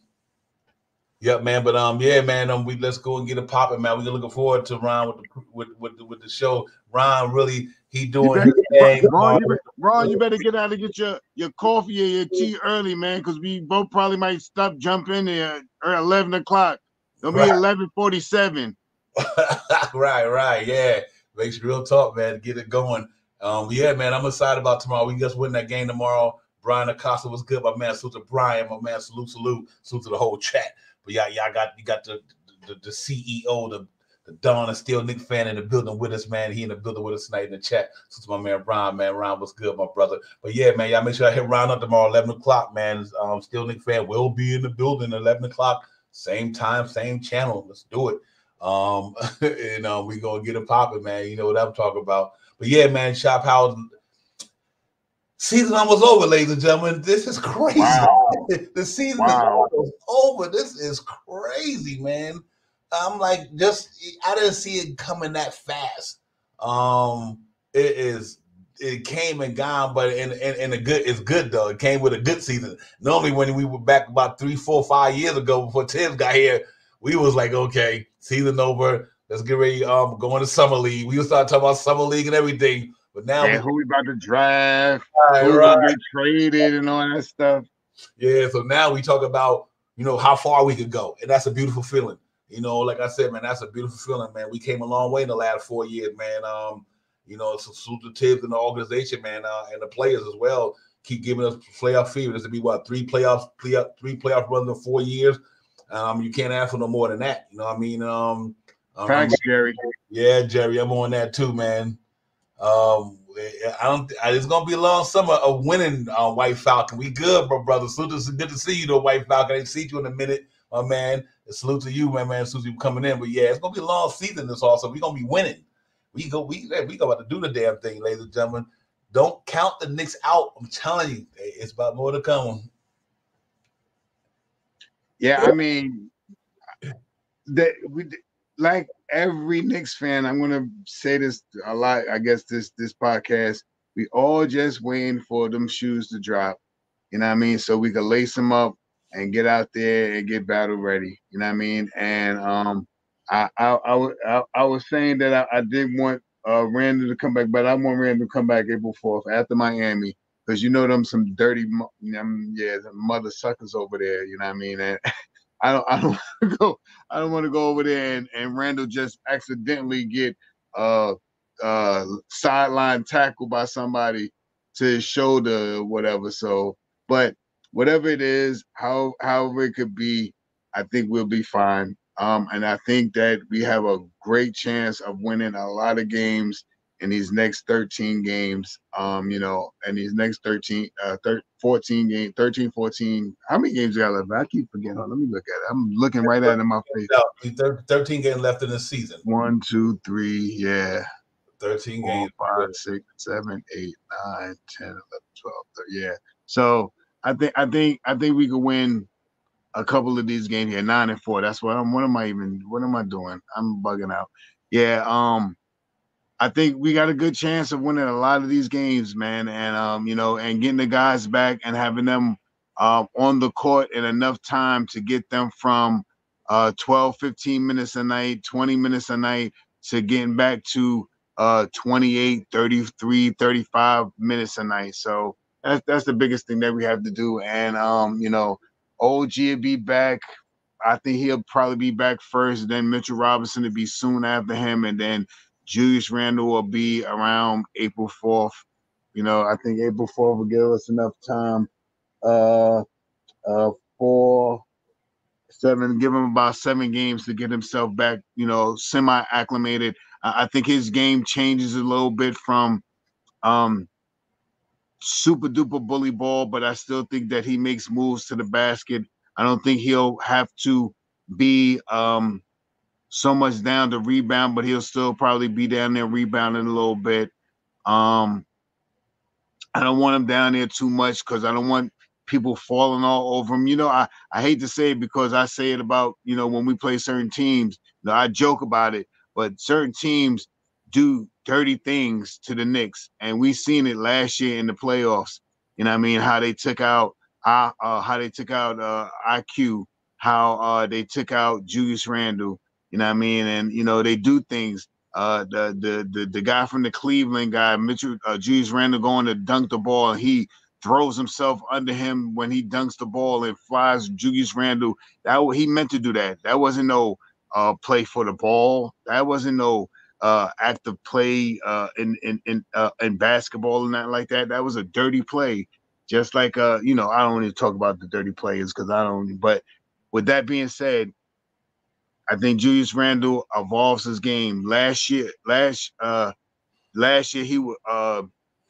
Yep, man. But um, yeah, man. Um, we let's go and get it popping, man. We're looking forward to Ron with the with with the, with the show. Ron really he doing better- his thing. Ron, you better, Ron, you better get out and get your, your coffee or your tea early, man, because we both probably might stop jumping there at 11 o'clock. It'll be Right. 11:47. right, right, yeah. Knicks real talk, man. Get it going. Um, yeah, man. I'm excited about tomorrow. We just win that game tomorrow. Brian Acosta was good, my man. Salute to Brian, my man. Salute, salute, salute to the whole chat. But yeah, y'all got you got the the, the CEO, the Don and still Knick fan in the building with us, man. He in the building with us tonight in the chat. So to my man Ron, man. Ron was good, my brother. But yeah, man, y'all make sure I hit Ron up tomorrow, 11 o'clock, man. Um, Steel Knick fan will be in the building 11 o'clock, same time, same channel. Let's do it. Um, and uh, we gonna get it popping, man. You know what I'm talking about. But yeah, man, Shop House season almost over, ladies and gentlemen. This is crazy. Wow. the season Wow. is almost over. This is crazy, man. I'm like, just I didn't see it coming that fast. Um, it is it came and gone, but in in, in a good it's good though. It came with a good season. Normally, when we were back about three, four, five years ago before Tim got here, we was like, okay, season over. Let's get ready. Um, go into summer league. We was start talking about summer league and everything. But now, And who we about to draft, we, who's right, get traded and all that stuff. Yeah, so now we talk about you know how far we could go, and that's a beautiful feeling. You know, like I said, man, that's a beautiful feeling, man. We came a long way in the last four years, man. Um, you know, salute the Thibs and the organization, man, uh, and the players as well. Keep giving us playoff fever. This to be what three playoffs, playoff, three playoff runs in four years. Um, you can't ask for no more than that. You know what I mean? Um, um Thanks, Jerry. Yeah, Jerry, I'm on that too, man. Um, I don't. It's gonna be a long summer of winning uh, White Falcon. We good, bro, brother. To, good to see you, though, White Falcon. I see you in a minute, my man. Salute to you, my man. Susie coming in, but yeah, it's gonna be a long season. This also, we're gonna be winning. We go, we we go about to do the damn thing, ladies and gentlemen. Don't count the Knicks out. I'm telling you, it's about more to come. Yeah, I mean, that we like every Knicks fan. I'm gonna say this a lot. I guess this this podcast, we all just waiting for them shoes to drop. You know what I mean? So we can lace them up and get out there and get battle ready. You know what I mean? And um, I I I, I, I was saying that I, I did want uh Randle to come back, but I want Randle to come back April fourth after Miami because you know them some dirty, um, yeah, mother suckers over there. You know what I mean? And I don't I don't want to go I don't want to go over there and, and Randle just accidentally get uh uh sideline tackled by somebody to his shoulder or whatever. So, but whatever it is, how however it could be, I think we'll be fine. Um, and I think that we have a great chance of winning a lot of games in these next 13 games. Um, you know, and these next 13, uh, 13, 14 game, 13, 14. How many games you got left? I keep forgetting. Let me look at it. I'm looking right at it in my face. No, 13 games left in the season. One, two, three. Yeah. 13 Four, games. Five, six, seven, eight, nine, 10, 11, 12, 13. Yeah. So I think I think I think we could win a couple of these games here, nine and four. That's what I'm what am I even what am I doing? I'm bugging out. Yeah, um, I think we got a good chance of winning a lot of these games, man. And um, you know, and getting the guys back and having them uh, on the court in enough time to get them from uh 12, 15 minutes a night, 20 minutes a night to getting back to uh 28, 33, 35 minutes a night. So that's that's the biggest thing that we have to do. And um, you know, OG will be back. I think he'll probably be back first. Then Mitchell Robinson to be soon after him, and then Julius Randle will be around April fourth. You know, I think April fourth will give us enough time. Uh, uh, four, seven, give him about seven games to get himself back. You know, semi acclimated. I think his game changes a little bit from um super duper bully ball, but I still think that he makes moves to the basket. I don't think he'll have to be um, so much down to rebound, but he'll still probably be down there rebounding a little bit. Um, I don't want him down there too much because I don't want people falling all over him. You know, I, I hate to say it because I say it about, you know, when we play certain teams, you know, I joke about it, but certain teams do dirty things to the Knicks, and we seen it last year in the playoffs. You know, I mean, how they took out uh, uh how they took out uh, IQ, how uh, they took out Julius Randle. You know, I mean, and you know they do things. Uh, the the the the guy from the Cleveland guy, Mitchell uh, Julius Randle, going to dunk the ball, and he throws himself under him when he dunks the ball and flies Julius Randle. That he meant to do that. That wasn't no uh play for the ball. That wasn't no uh, active play uh, in in in, uh, in basketball and that like that. That was a dirty play. Just like uh, you know, I don't to talk about the dirty players because I don't. But with that being said, I think Julius Randle evolves his game. Last year, last uh, last year he was uh,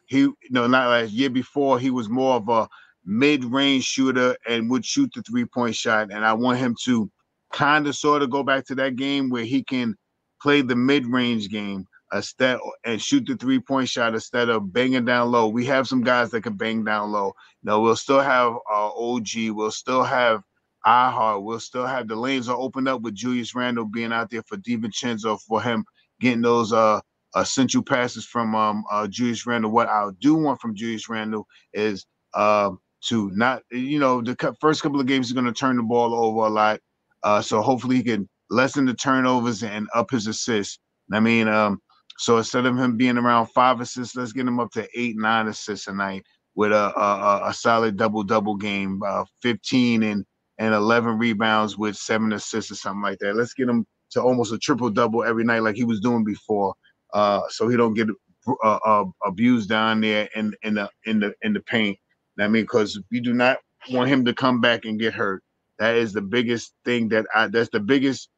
he no not last year before he was more of a mid-range shooter and would shoot the three-point shot. And I want him to kind of sort of go back to that game where he can play the mid-range game instead and shoot the three-point shot instead of banging down low. We have some guys that can bang down low. No, we'll still have uh, OG. We'll still have I-Hart. We'll still have the lanes are opened up with Julius Randle being out there for DiVincenzo for him getting those uh essential passes from um uh, Julius Randle. What I do want from Julius Randle is uh, to not you know the first couple of games he's going to turn the ball over a lot. Uh, so hopefully he can lessen the turnovers and up his assists. I mean, um, so instead of him being around five assists, let's get him up to eight, nine assists a night with a a, a solid double double game, uh, 15 and and 11 rebounds with seven assists or something like that. Let's get him to almost a triple double every night like he was doing before, uh, so he don't get uh, uh, abused down there in in the in the in the paint. I mean, because we do not want him to come back and get hurt. That is the biggest thing that I. That's the biggest.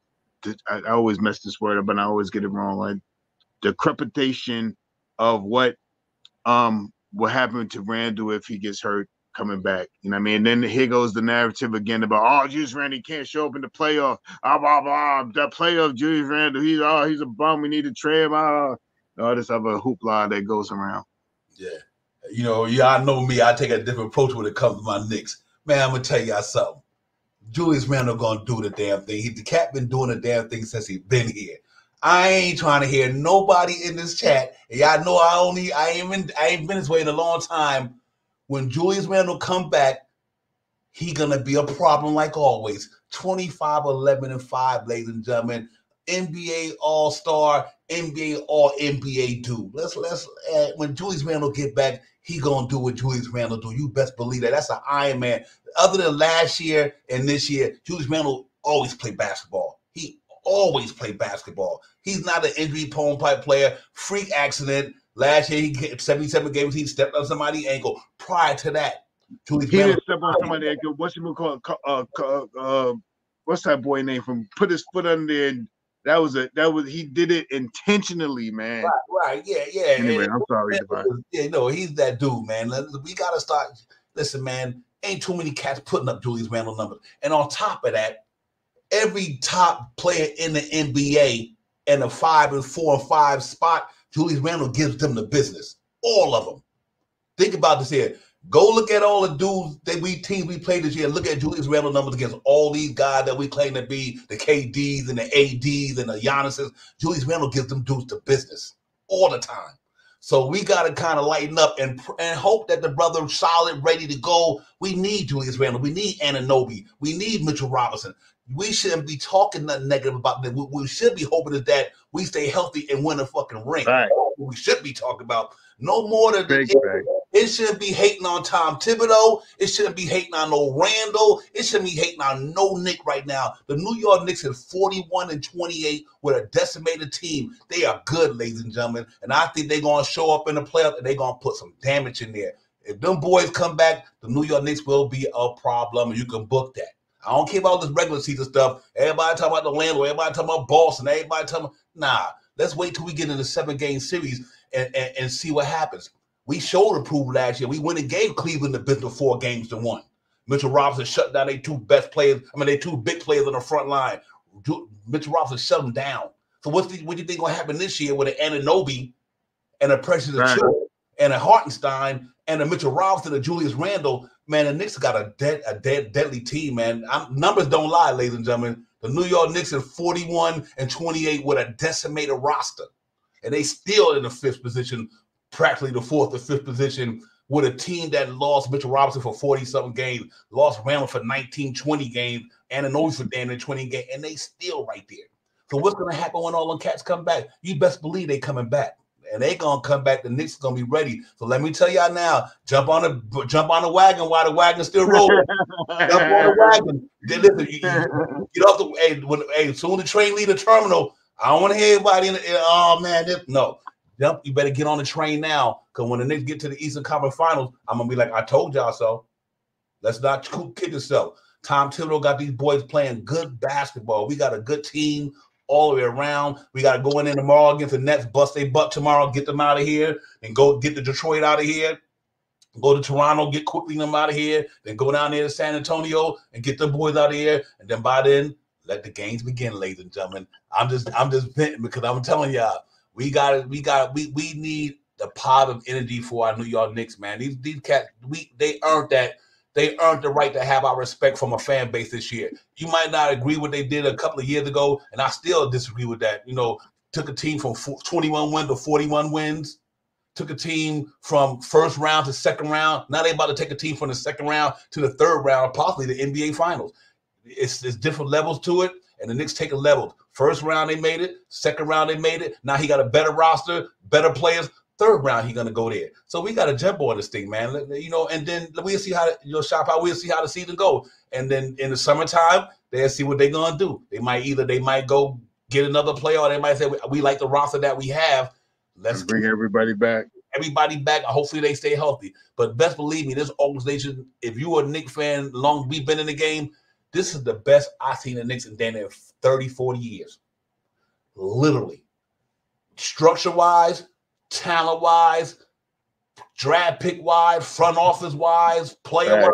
I, always mess this word up, and I always get it wrong. Like the crepitation of what um will happen to Randle if he gets hurt coming back. You know what I mean? And then here goes the narrative again about oh Julius Randle can't show up in the playoff. Ah blah blah. The playoff Julius Randle, he's oh he's a bum. We need to trade him. Ah, all this other hoopla that goes around. Yeah. You know, y'all know me. I take a different approach when it comes to my Knicks. Man, I'm gonna tell y'all something. Julius Randle gonna do the damn thing. He the cat been doing the damn thing since he been here. I ain't trying to hear nobody in this chat. Y'all know I only I ain't been I ain't been this way in a long time when Julius Randle come back, he gonna be a problem like always. 25, 11, and 5, ladies and gentlemen. NBA All-Star, NBA All NBA do. Let's let's uh, when Julius Randle get back, he gonna do what Julius Randle do. You best believe that. That's an Iron Man. Other than last year and this year, Julius Randle always play basketball. He always play basketball. He's not an injury prone type player. Freak accident. Last year, he 77 games, he stepped on somebody's ankle. Prior to that, Julius he didn't step on somebody's ankle. What's him called? Uh, uh, what's that boy name from? Put his foot under. And that was a that was he did it intentionally, man. Right, right, yeah, yeah. Anyway, and, I'm sorry, Yeah, no, he's that dude, man. We gotta start. Listen, man, ain't too many cats putting up Julius Randle numbers. And on top of that, every top player in the NBA and the five and four and five spot Julius Randle gives them the business. All of them. Think about this here. Go look at all the dudes that we teams we played this year. Look at Julius Randle numbers against all these guys that we claim to be the KDs and the ADs and the Giannis's. Julius Randle gives them dudes the business all the time. So we got to kind of lighten up and and hope that the brother solid, ready to go. We need Julius Randle. We need Anunoby. We need Mitchell Robinson we shouldn't be talking nothing negative about them. We, we should be hoping that, that we stay healthy and win a fucking ring. Right. We should be talking about no more than it, it, shouldn't be hating on Tom Thibodeau. It shouldn't be hating on no Randle. It shouldn't be hating on no Knick right now. The New York Knicks is 41 and 28 with a decimated team. They are good, ladies and gentlemen. And I think they're gonna show up in the playoffs and they're gonna put some damage in there. If them boys come back, the New York Knicks will be a problem, you can book that. I don't care about this regular season stuff. Everybody talking about the landlord. Everybody talking about Boston. Everybody talking about, nah. Let's wait till we get in the seven game series and, and, and see what happens. We showed approval last year. We went and gave Cleveland the business four games to one. Mitchell Robinson shut down their two best players. I mean, they two big players on the front line. Mitchell Robinson shut them down. So what's the, what do you think going to happen this year with an Anunoby and a Precious right. and a Hartenstein and a Mitchell Robinson and Julius Randle? man, the Knicks got a dead, a dead, deadly team, man. I'm, numbers don't lie, ladies and gentlemen. The New York Knicks are 41 and 28 with a decimated roster, and they still in the fifth position, practically the fourth or fifth position, with a team that lost Mitchell Robinson for 40 something games, lost Randle for 19, 20 games, and an for damn near 20 games, and they still right there. So what's going to happen when all them cats come back? You best believe they coming back and they gonna come back. The Knicks gonna be ready. So let me tell y'all now, jump on the jump on the wagon while the wagon's still rolling. jump on the wagon. Then listen, you, you, get off the hey, when hey, soon the train leave the terminal. I don't want to hear anybody in the oh man, this, no. Jump, you better get on the train now. Cause when the Knicks get to the Eastern Conference Finals, I'm gonna be like, I told y'all so. Let's not kid yourself. Tom Thibodeau got these boys playing good basketball. We got a good team all the way around. We got to go in there tomorrow against the Nets, bust their butt tomorrow, get them out of here, and go get the Detroit out of here. Go to Toronto, get Quickley them out of here, then go down there to San Antonio and get them boys out of here. And then by then, let the games begin, ladies and gentlemen. I'm just I'm just venting because I'm telling y'all, we got it, we got we we need the positive energy for our New York Knicks, man. These these cats, we they earned that they earned the right to have our respect from a fan base this year. You might not agree what they did a couple of years ago, and I still disagree with that. You know, took a team from 21 wins to 41 wins, took a team from first round to second round. Now they about to take a team from the second round to the third round, possibly the NBA Finals. It's, it's different levels to it, and the Knicks take a level. First round they made it, second round they made it. Now he got a better roster, better players. third round he gonna go there. So we got to jump on this thing, man. You know, and then we'll see how you know shop out. We'll see how the season go, and then in the summertime they'll see what they're gonna do. They might either they might go get another player, or they might say we like the roster that we have. Let's bring everybody back. Everybody back. Hopefully they stay healthy. But best believe me, this organization, if you are a Knicks fan, long we've been in the game, this is the best I've seen the Knicks in damn near 30, 40 years. Literally. Structure wise, talent wise, draft pick wise, front office wise, player wise.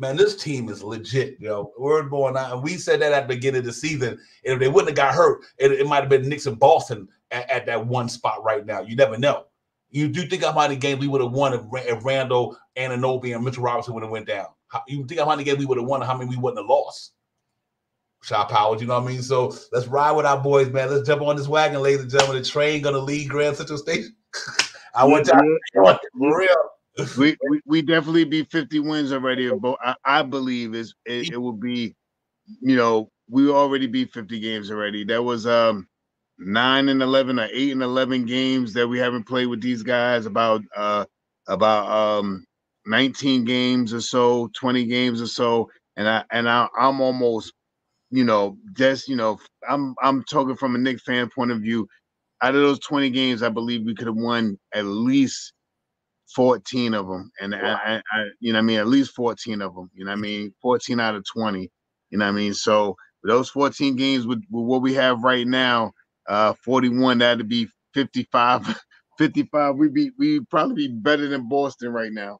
Man, this team is legit, yo. Word born out. And we said that at the beginning of the season. And if they wouldn't have got hurt, it, it might have been Knicks and Boston at, at, that one spot right now. You never know. You do think how many games we would have won if, if Randle, Anunoby, and Mitchell Robinson would have went down? How, you think how many games we would have won how many we wouldn't have lost? Shot powers, you know what I mean? So let's ride with our boys, man. Let's jump on this wagon, ladies and gentlemen. The train gonna leave Grand Central Station. I want y'all for real. we, we we definitely be 50 wins already. But I, I believe is it, it will be, you know, we already beat 50 games already. That was um nine and eleven or eight and eleven games that we haven't played with these guys. About uh about um 19 games or so, 20 games or so, and I and I, I'm almost, you know, just you know, I'm I'm talking from a Knick fan point of view. Out of those 20 games, I believe we could have won at least 14 of them, and wow. I, I, you know, I mean, at least 14 of them. You know, I mean, 14 out of 20. You know, I mean, so those 14 games with, with what we have right now, uh, 41, that'd be 55. 55, We'd be we probably be better than Boston right now.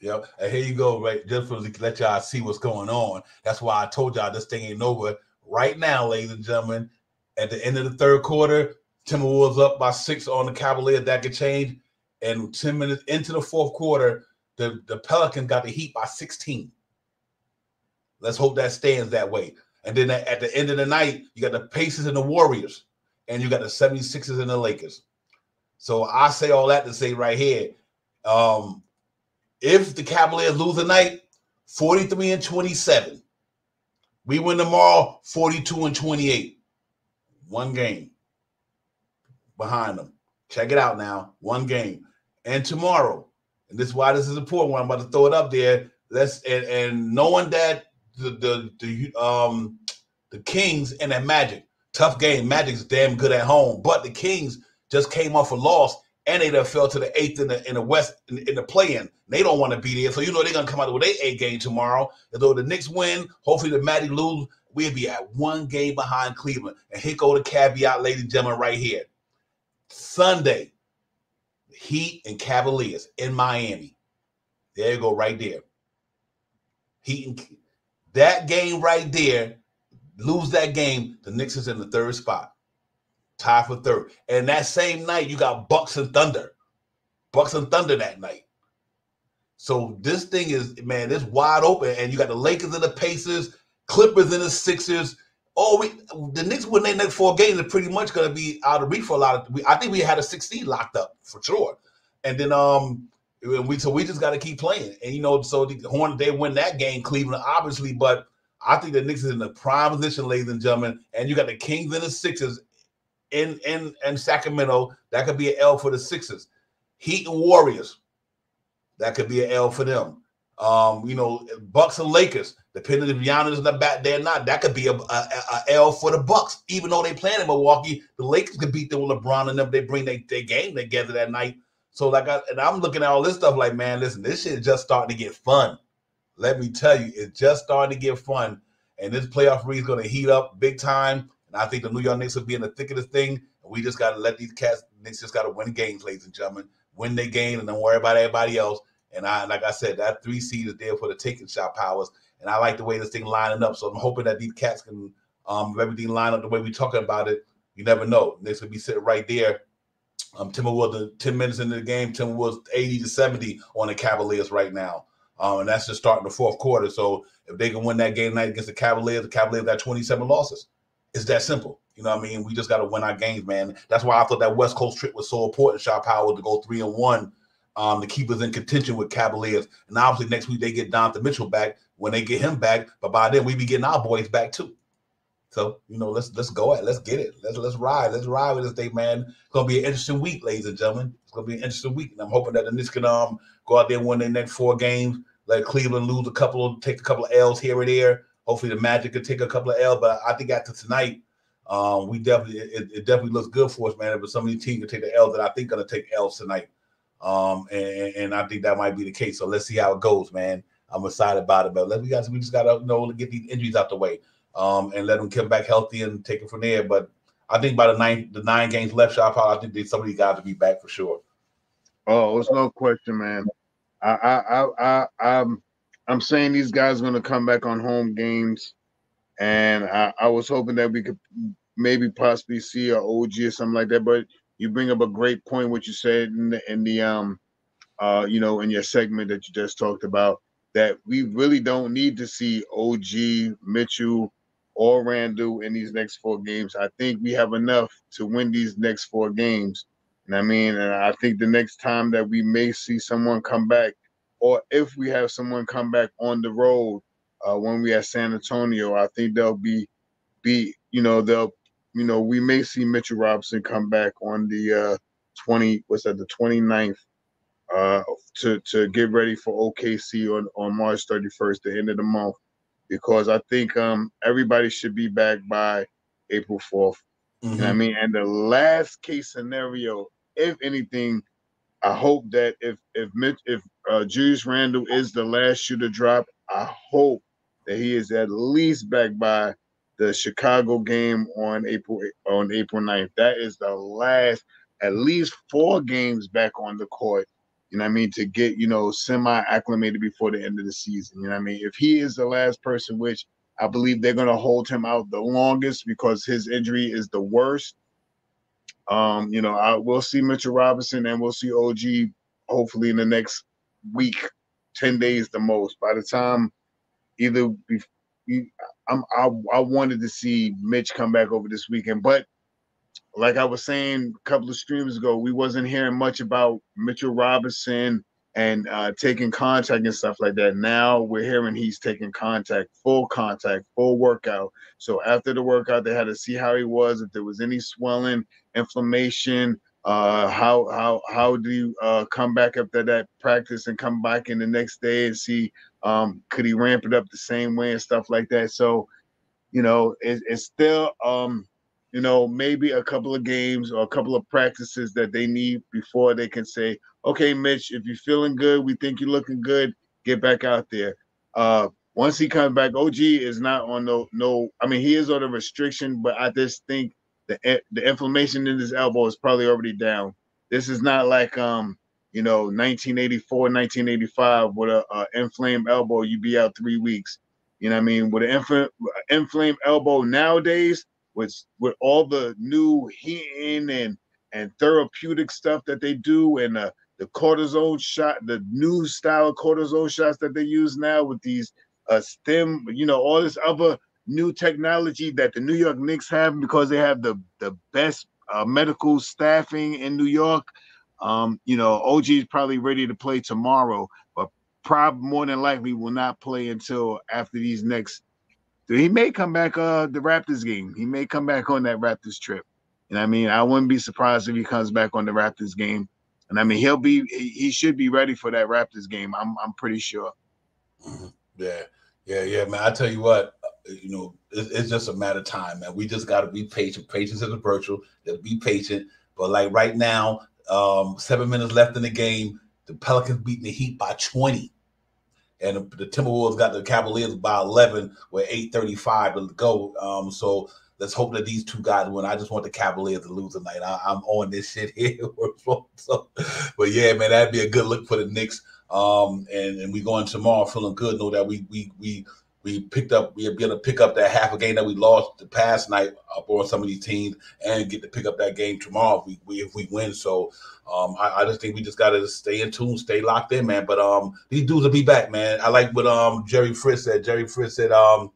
Yep. And here you go, right? Just for to let y'all see what's going on. That's why I told y'all this thing ain't over. Right now, ladies and gentlemen, at the end of the third quarter, Timberwolves up by six on the Cavaliers. That could change. And 10 minutes into the fourth quarter, the, the Pelicans got the Heat by 16. Let's hope that stands that way. And then at the end of the night, you got the Pacers and the Warriors, and you got the 76ers and the Lakers. So I say all that to say right here. Um, if the Cavaliers lose tonight, 43 and 27. We win tomorrow, 42 and 28. One game behind them. Check it out now. One game. And tomorrow, and this is why this is important. When I'm about to throw it up there. Let's and, and knowing that the the the um the Kings and that Magic, tough game. Magic's damn good at home, but the Kings just came off a loss and they done fell to the eighth in the in the West in, in the play-in. They don't want to be there, so you know they're gonna come out with their A game tomorrow. And though the Knicks win, hopefully the Magic lose, we'll be at one game behind Cleveland. And here go the caveat, ladies and gentlemen, right here. Sunday, Heat and Cavaliers in Miami. There you go, right there. Heat and that game right there. Lose that game, the Knicks is in the third spot tie for third. And that same night, you got Bucks and Thunder. Bucks and Thunder that night. So this thing is, man, it's wide open. And you got the Lakers and the Pacers, Clippers and the Sixers. Oh, we the Knicks win their next four games are pretty much going to be out of reach for a lot of. We, I think we had a 16 locked up for sure. And then um, we so we just got to keep playing. And you know, so the Horn they win that game, Cleveland obviously, but I think the Knicks is in the prime position, ladies and gentlemen. And you got the Kings and the Sixers in in in Sacramento. That could be an L for the Sixers. Heat and Warriors. That could be an L for them. Um, you know, Bucks and Lakers. Depending if Giannis is in the back there or not, that could be a, a, a L for the Bucks. Even though they playing in Milwaukee, the Lakers could beat them with LeBron and them. They bring their, their game together that night. So like, I, and I'm looking at all this stuff like, man, listen, this shit is just starting to get fun. Let me tell you, it's just starting to get fun, and this playoff is going to heat up big time. And I think the New York Knicks will be in the thick of the thing. And we just got to let these cats, Knicks just got to win games, ladies and gentlemen. Win their game and don't worry about everybody else. And I, like I said, that three seed is there for the taking shot powers. And I like the way this thing lining up. So I'm hoping that these cats can, um, everything line up the way we're talking about it, you never know. Knicks will be sitting right there. Um, Timberwolves, 10 minutes into the game, Timberwolves 80 to 70 on the Cavaliers right now. Um, and that's just starting the fourth quarter. So if they can win that game tonight against the Cavaliers, the Cavaliers got 27 losses. It's that simple. You know what I mean? We just got to win our games, man. That's why I thought that West Coast trip was so important, Shot Power, to go three and one um, to keep us in contention with Cavaliers. And obviously, next week they get Donovan Mitchell back when they get him back. But by then, we be getting our boys back too. So you know, let's let's go at, let's get it, let's let's ride, let's ride with this day, man. It's gonna be an interesting week, ladies and gentlemen. It's gonna be an interesting week, and I'm hoping that the Knicks can um go out there and win their next four games. Let Cleveland lose a couple, take a couple of L's here and there. Hopefully, the Magic could take a couple of L, but I think after tonight, um, we definitely it, it, definitely looks good for us, man. But some of these teams can take the L's that I think gonna take L's tonight, um, and, and I think that might be the case. So let's see how it goes, man. I'm excited about it, but let we got we just gotta you know get these injuries out the way um, and let them come back healthy and take it from there. But I think by the nine the nine games left, shot I think some of these guys will be back for sure. Oh, it's no question, man. I I I, I I'm I'm saying these guys are gonna come back on home games, and I, I was hoping that we could maybe possibly see a OG or something like that. But you bring up a great point, what you said in the in the um uh you know in your segment that you just talked about that we really don't need to see OG Mitchell or Randle in these next four games. I think we have enough to win these next four games. And I mean, I think the next time that we may see someone come back, or if we have someone come back on the road uh, when we at San Antonio, I think they'll be be you know they'll you know we may see Mitchell Robinson come back on the uh 20 what's that the 29th uh to to get ready for OKC on on March 31st, the end of the month because I think um everybody should be back by April 4th. Mm-hmm. You know I mm-hmm. mean? And the last case scenario, if anything, I hope that if if Mitch, if uh, Julius Randle is the last shooter drop, I hope that he is at least back by the Chicago game on April on April 9th. That is the last at least four games back on the court you know what I mean, to get, you know, semi acclimated before the end of the season. You know what I mean? If he is the last person, which I believe they're gonna hold him out the longest because his injury is the worst. Um, you know, I will see Mitchell Robinson and we'll see OG hopefully in the next week, 10 days the most. By the time either be, I'm I, I wanted to see Mitch come back over this weekend, but like I was saying a couple of streams ago, we wasn't hearing much about Mitchell Robinson and uh, taking contact and stuff like that. Now we're hearing he's taking contact, full contact, full workout. So after the workout, they had to see how he was, if there was any swelling, inflammation. Uh, how how how do you uh, come back after that practice and come back in the next day and see um, could he ramp it up the same way and stuff like that. So you know it, it's still um, you know, maybe a couple of games or a couple of practices that they need before they can say, okay, Mitch, if you're feeling good, we think you're looking good, get back out there. Uh, once he comes back, OG is not on no no. I mean, he is on a restriction, but I just think the the inflammation in his elbow is probably already down. This is not like um, you know, 1984, 1985 with a, a inflamed elbow, you'd be out three weeks. You know what I mean? With an infl- inflamed elbow nowadays, with with all the new heating and and therapeutic stuff that they do and uh, the cortisone shot, the new style cortisone shots that they use now with these uh, stem, you know, all this other new technology that the New York Knicks have because they have the the best uh, medical staffing in New York. Um, you know, OG is probably ready to play tomorrow, but probably more than likely will not play until after these next he may come back uh the Raptors game. He may come back on that Raptors trip. And I mean, I wouldn't be surprised if he comes back on the Raptors game. And I mean, he'll be he should be ready for that Raptors game. I'm I'm pretty sure. Mm-hmm. Yeah, yeah, yeah, man. I tell you what, you know, it, it's just a matter of time, man. We just got to be patient. Patience is a virtue. Just be patient. But like right now, um, seven minutes left in the game. The Pelicans beating the Heat by 20 and the, the Timberwolves got the Cavaliers by 11 with 8:35 to go. Um, so let's hope that these two guys win. I just want the Cavaliers to lose tonight. I, am on this shit here. so, but yeah, man, that'd be a good look for the Knicks. Um, and, and we going tomorrow feeling good. Know that we we we we picked up we be able to pick up that half a game that we lost the past night up on some of these teams and get to pick up that game tomorrow if we, we if we win. So um, I, I, just think we just gotta stay in tune, stay locked in, man. But um, these dudes will be back, man. I like what um Jerry Fritz said. Jerry Fritz said um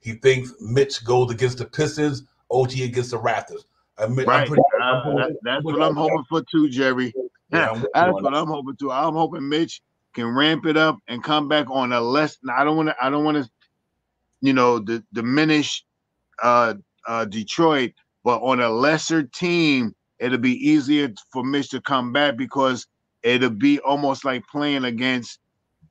he thinks Mitch goes against the Pistons, OG against the Raptors. Admit, right. Pretty, uh, that, that's what I'm hoping for too, Jerry. Yeah, that's what I'm hoping to. I'm hoping Mitch can ramp it up and come back on a less. I don't want to. I don't want to, you know, d- diminish uh, uh, Detroit, but on a lesser team, it'll be easier for Mitch to come back because it'll be almost like playing against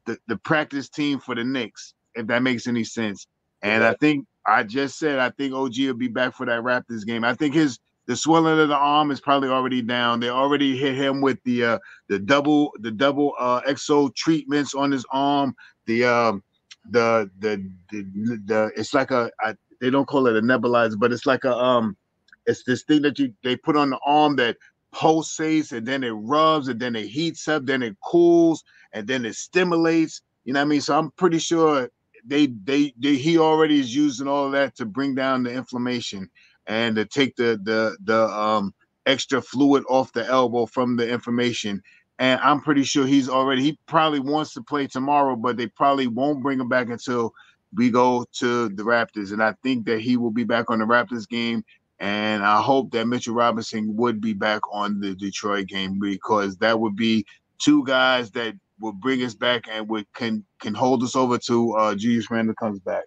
the, the practice team for the Knicks, if that makes any sense. And I think I just said I think OG will be back for that Raptors game. I think his the swelling of the arm is probably already down. They already hit him with the uh the double the double uh exo treatments on his arm. The um the the the, the it's like a I, they don't call it a nebulizer, but it's like a um it's this thing that you they put on the arm that pulsates and then it rubs and then it heats up, then it cools and then it stimulates. You know what I mean? So I'm pretty sure they they, they he already is using all that to bring down the inflammation and to take the the the um extra fluid off the elbow from the inflammation. And I'm pretty sure he's already he probably wants to play tomorrow, but they probably won't bring him back until we go to the Raptors. And I think that he will be back on the Raptors game. And I hope that Mitchell Robinson would be back on the Detroit game because that would be two guys that will bring us back and would can can hold us over to uh Julius Randle comes back.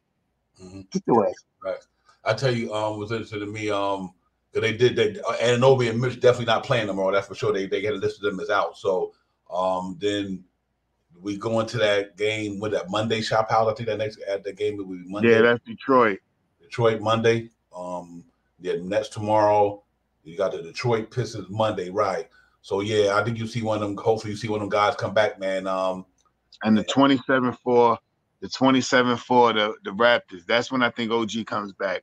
Mhm. Get the way. Right. I tell you, um, was interesting to me, um, because they did they uh, Anunoby and Mitch definitely not playing tomorrow. That's for sure. They they had listed them as out. So um, then we go into that game with that Monday shop house. I think that next at the game will be Monday. Yeah, that's Detroit. Detroit Monday. Um, yeah, Nets tomorrow. You got the Detroit Pistons Monday, right? So yeah, I think you see one of them. Hopefully, you see one of them guys come back, man. Um, And the 27 for the 27 for the, the Raptors. That's when I think OG comes back.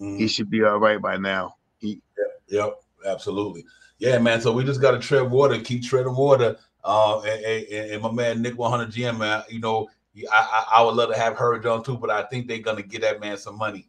mhm. He should be all right by now. He Yep, absolutely. Yeah, man. So we just got to tread water, keep treading water. Uh, and, and, and my man Nick 100 GM, man. You know, I, I I would love to have Herb Jones too, but I think they're gonna get that man some money.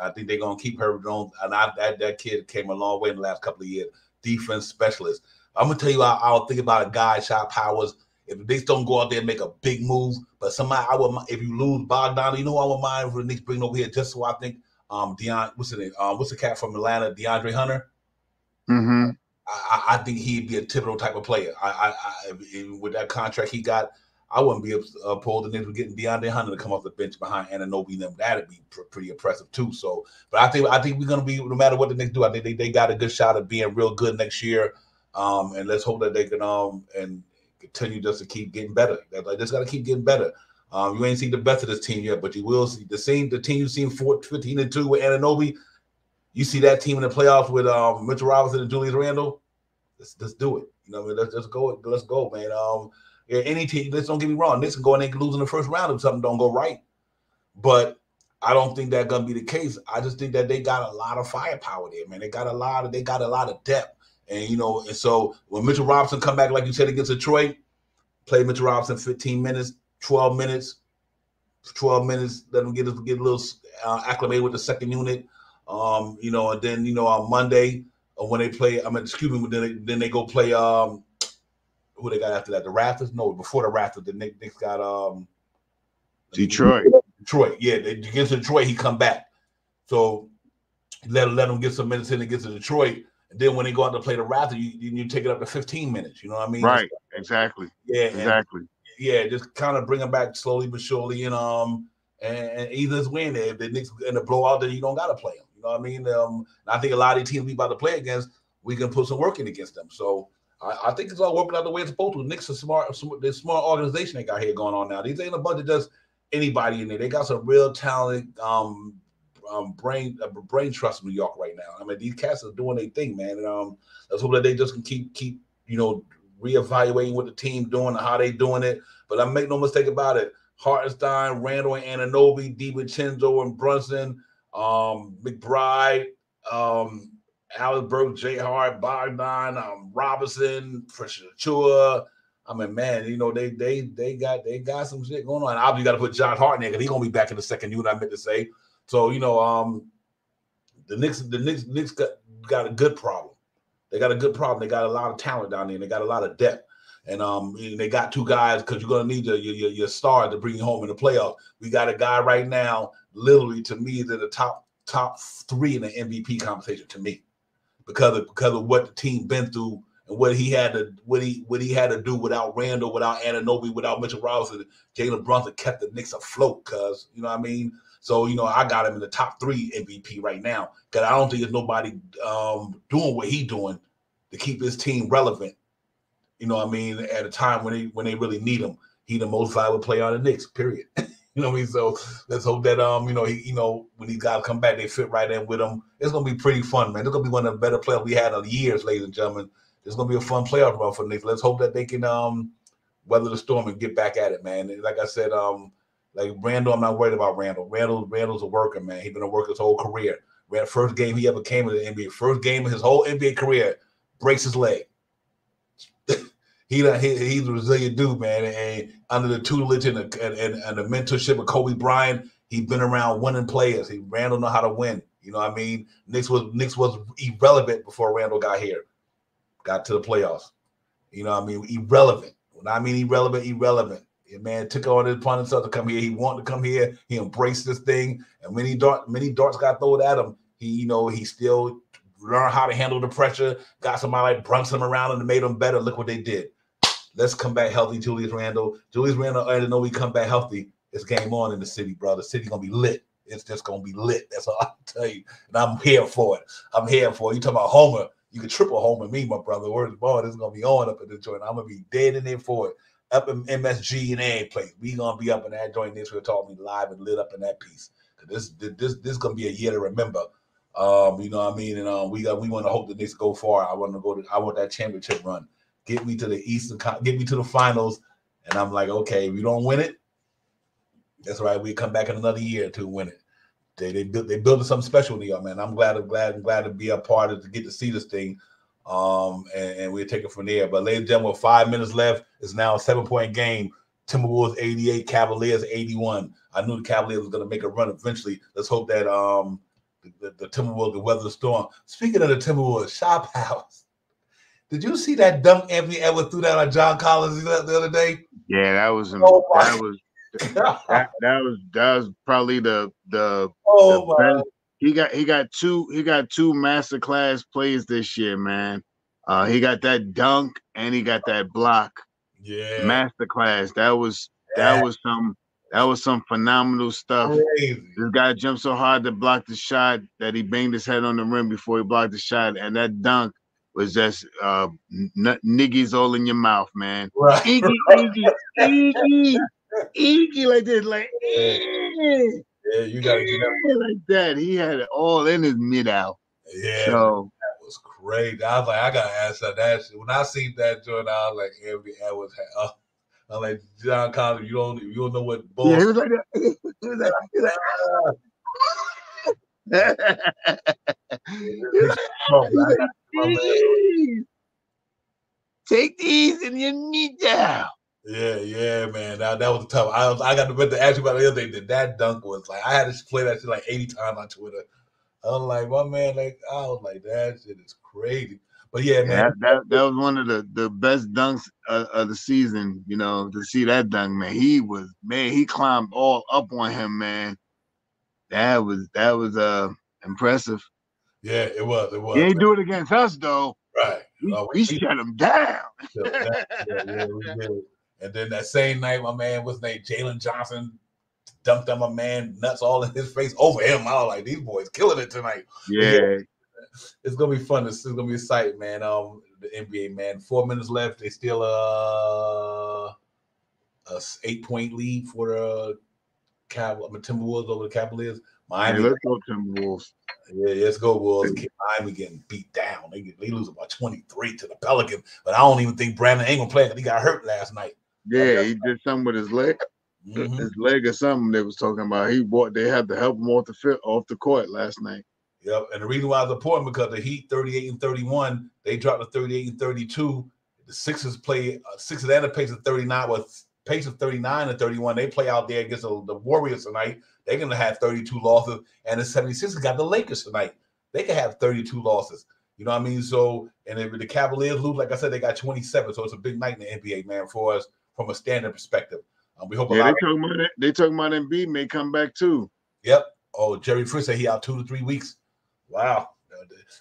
I think they're gonna keep Herb Jones, and I, that that kid came a long way in the last couple of years. Defense specialist. I'm gonna tell you, I, I'll think about a guy, Shot Powers. If they don't go out there and make a big move, but somebody I would if you lose Bogdan, you know I would mind for the Knicks bring over here just so I think um Deion, what's the name? Um, what's the cat from Atlanta? DeAndre Hunter. hmm I, I- think he'd be a typical type of player. I, I, I if- with that contract he got, I wouldn't be opposed to Knicks getting DeAndre Hunter to come off the bench behind Anunoby and them. That'd be pr- pretty impressive too. So, but I think I think we're gonna be no matter what the Knicks do. I think they, they got a good shot of being real good next year. Um, and let's hope that they can um and continue just to keep getting better. They they just got to keep getting better. Um, you ain't seen the best of this team yet, but you will see the same the team you've seen four, 15 and 2 with Anunoby. You see that team in the playoffs with um, Mitchell Robinson and Julius Randle. Let's let's do it. You know, I mean, let's let's go. Let's go, man. Um, yeah, any team. Let's don't get me wrong. Knicks can go and they can lose in the first round if something don't go right. But I don't think that's gonna be the case. I just think that they got a lot of firepower there, man. They got a lot of they got a lot of depth. And you know, and so when Mitchell Robinson come back, like you said, against Detroit, play Mitchell Robinson 15 minutes, 12 minutes, 12 minutes, let them get get a little uh, acclimated with the second unit. Um, you know, and then you know on Monday uh, when they play, I mean, excuse me, then they, then they go play um who they got after that? The Raptors? No, before the Raptors, the Knicks, Knicks got um Detroit. Detroit. Yeah, they, against Detroit, he come back. So let let him get some minutes in against Detroit. And then when they go out to play the Raptors, you, you, take it up to 15 minutes. You know what I mean? Right. Exactly. Yeah. and- Exactly. Yeah, just kind of bring them back slowly but surely, and um, and, either is win. If the Knicks in the blowout, then you don't got to play them. You know what I mean? Um, I think a lot of the teams we about to play against, we can put some work in against them. So I, I think it's all working out the way it's supposed to. Knicks are smart, sm- they're smart organization they got here going on now. These ain't a bunch of just anybody in there. They got some real talent, um, um, brain uh, brain trust in New York right now. I mean, these cats are doing their thing, man. And um, let's hope that they just can keep keep you know reevaluating what the team doing and how they doing it. But I make no mistake about it. Hartenstein, Randle, and Anunoby, DiVincenzo and Brunson, um, McBride, um, Alec Burks, J. Hart, Bogdan, um, Robinson, Precious Achiuwa. I mean, man, you know they they they got they got some shit going on. Obviously, got to put Josh Hart in there because he's gonna be back in the second unit. I meant to say. So you know, um, the Knicks the Knicks Knicks got got a good problem. They got a good problem. They got a lot of talent down there. And they got a lot of depth. And um, they got two guys because you're gonna need your, your your star to bring you home in the playoff. We got a guy right now, literally to me, they're the top top three in the MVP conversation to me, because of because of what the team been through and what he had to what he what he had to do without Randle, without Anunoby, without Mitchell Robinson. Jalen Brunson kept the Knicks afloat, cause you know what I mean. So you know, I got him in the top three MVP right now because I don't think there's nobody um, doing what he's doing to keep his team relevant. You know, what I mean, at a time when they when they really need him, he the most valuable player on the Knicks. Period. you know what I mean? So let's hope that um, you know, he, you know, when these guys come back, they fit right in with him. It's gonna be pretty fun, man. It's gonna be one of the better players we had in years, ladies and gentlemen. It's gonna be a fun playoff run for the Knicks. Let's hope that they can um weather the storm and get back at it, man. And like I said, um, like Randle, I'm not worried about Randle. Randle, Randle's a worker, man. He's been a worker his whole career. First game he ever came to the NBA, first game of his whole NBA career, breaks his leg. he, he he's a resilient dude, man. And under the tutelage and the, and, and the mentorship of Kobe Bryant, he's been around winning players. He Randle know how to win. You know what I mean? Knicks was Knicks was irrelevant before Randle got here, got to the playoffs. You know what I mean? Irrelevant. When I mean irrelevant, irrelevant. Man took on his upon himself to come here. He wanted to come here. He embraced this thing, and many dart, many darts got thrown at him. He, you know, he still learned how to handle the pressure. Got somebody like Brunson around and made him better. Look what they did. Let's come back healthy, Julius Randle. Julius Randle, I know we come back healthy. It's game on in the city, bro. The city gonna be lit. It's just gonna be lit. That's all I can tell you. And I'm here for it. I'm here for it. You talking about Homer? You can triple Homer me, my brother. Where's ball? This is gonna be on up in the joint. I'm gonna be dead in there for it up in MSG and A place. We gonna be up in that joint this will talk me live and lit up in that piece. This this this gonna be a year to remember. Um, you know what I mean? And um, we got we want to hope the Knicks go far. I want to go to I want that championship run. Get me to the Eastern, get me to the finals, and I'm like, okay, if you don't win it, that's right. We come back in another year to win it. They they built they building something special here, man. I'm glad I'm glad I'm glad to be a part of to get to see this thing. Um, and, and we'll take it from there. But ladies and gentlemen, five minutes left. It's now a seven point game. Timberwolves 88, Cavaliers 81. I knew the Cavaliers was going to make a run eventually. Let's hope that um the, the, the Timberwolves can weather the storm. Speaking of the Timberwolves, Shop House. Did you see that dunk Anthony Edwards threw down on John Collins the other day? Yeah, that was oh that was that, that, was that was probably the the, oh the best, he got he got two he got two masterclass plays this year, man. Uh, he got that dunk and he got that block. Yeah, masterclass. That was yeah. that was some that was some phenomenal stuff. Crazy. This guy jumped so hard to block the shot that he banged his head on the rim before he blocked the shot, and that dunk was just uh n- niggies all in your mouth, man. Right. Iggy, Iggy, Iggy, Iggy, like this, like. Eh. Yeah, you gotta get that like that. He had it all in his mid out. Yeah, so, that was crazy. I was like, I gotta answer that shit. When I seen that joint, I was like, every Edwards had. Uh, I'm like John Collins. You don't you don't know what bull. Yeah, he was like that. He was like, he was like, Take these and your knee down. Yeah, yeah, man. That, that was tough. I was, I got to bet to ask you about the other day that that dunk was like I had to play that shit like 80 times on Twitter. I was like, my man, like I was like, that shit is crazy. But yeah, man, that, that, that was one of the, the best dunks of, of, the season. You know, to see that dunk, man. He was man. He climbed all up on him, man. That was that was uh impressive. Yeah, it was. It was. He ain't do it against us though. Right. We, uh, we, we shut him down. yeah, yeah, did. And then that same night, my man, was named Jalen Johnson dumped on my man nuts all in his face over him. I was like, these boys killing it tonight. Yeah. It's gonna be fun. It's, gonna be a sight, man. Um, the NBA, man. Four minutes left. They still uh a eight point lead for the Cav- Timberwolves over the Cavaliers. Miami. let's go Timberwolves. Yeah, let's go Wolves. Miami getting beat down. They, they lose about 23 to the Pelicans. But I don't even think Brandon ain't gonna play because he got hurt last night. Yeah, he did something with his leg. Mm-hmm. His leg or something they was talking about. He bought they had to help him off the fit off the court last night. Yep. And the reason why it's important because the Heat 38 and 31, they dropped to 38 and 32. The Sixers play uh, Sixers and the of 39 was of 39 and 31. They play out there against the, the Warriors tonight. They're gonna have 32 losses. And the 76ers got the Lakers tonight. They could have 32 losses. You know what I mean? So, and if the Cavaliers lose, like I said, they got 27. So it's a big night in the NBA, man, for us from a standard perspective. Um, we hope. Yeah, they talking about that. They talking about Embiid may come back too. Yep. Oh, Jerry Fritz said he out two to three weeks. Wow.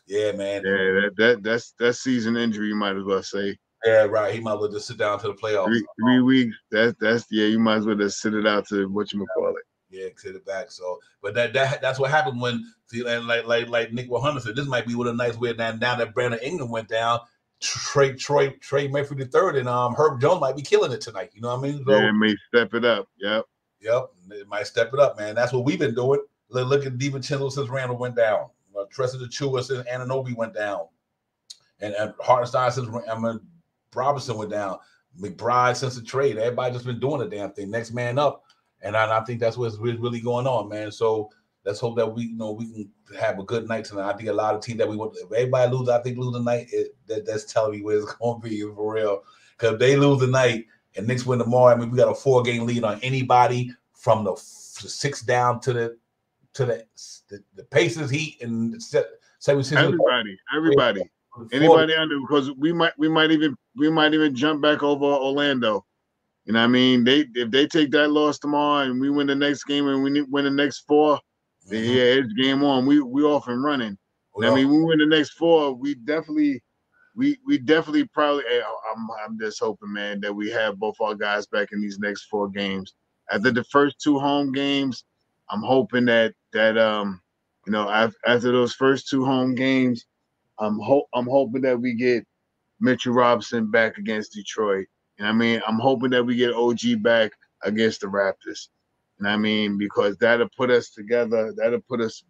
Yeah, man. Yeah, that, that that's that season injury. You might as well say. Yeah, right. He might as well just sit down to the playoffs. Three, three weeks. That's that's yeah. You might as well just sit it out to what you call it. Yeah, sit it back. So, but that that that's what happened when see like like like Nick 100 said. This might be what a nice way now. Now that Brandon Ingram went down, Trey Troy Trey Murphy the third and um Herb Jones might be killing it tonight. You know what I mean? So, yeah, may step it up. Yep. Yep. It might step it up, man. That's what we've been doing. Look, look at DiVincenzo since Randle went down. Uh, Precious Achiuwa since Anunoby went down. And, and Hartenstein since I mean, Robinson went down. McBride since the trade. Everybody just been doing the damn thing. Next man up. And I, I think that's what's really going on, man. So let's hope that we you know we can have a good night tonight. I think a lot of teams that we want if everybody lose, I think lose tonight, it, that, that's telling me where it's gonna be for real. Because if they lose tonight and Knicks win tomorrow, I mean we got a four game lead on anybody from the six down to the to the the, the Pacers, Heat, and seven. Everybody, everybody, anybody under because we might we might even we might even jump back over Orlando. You know, what I mean, they if they take that loss tomorrow and we win the next game and we win the next 4 mm-hmm. Yeah, it's game on. We we off and running. Well, I mean, we win the next four. We definitely, we we definitely probably. I'm I'm just hoping, man, that we have both our guys back in these next four games. After the first two home games, I'm hoping that that um, you know, after those first two home games, I'm hope I'm hoping that we get Mitchell Robinson back against Detroit. And I mean, I'm hoping that we get OG back against the Raptors. And I mean, because that'll put us together. That'll put us,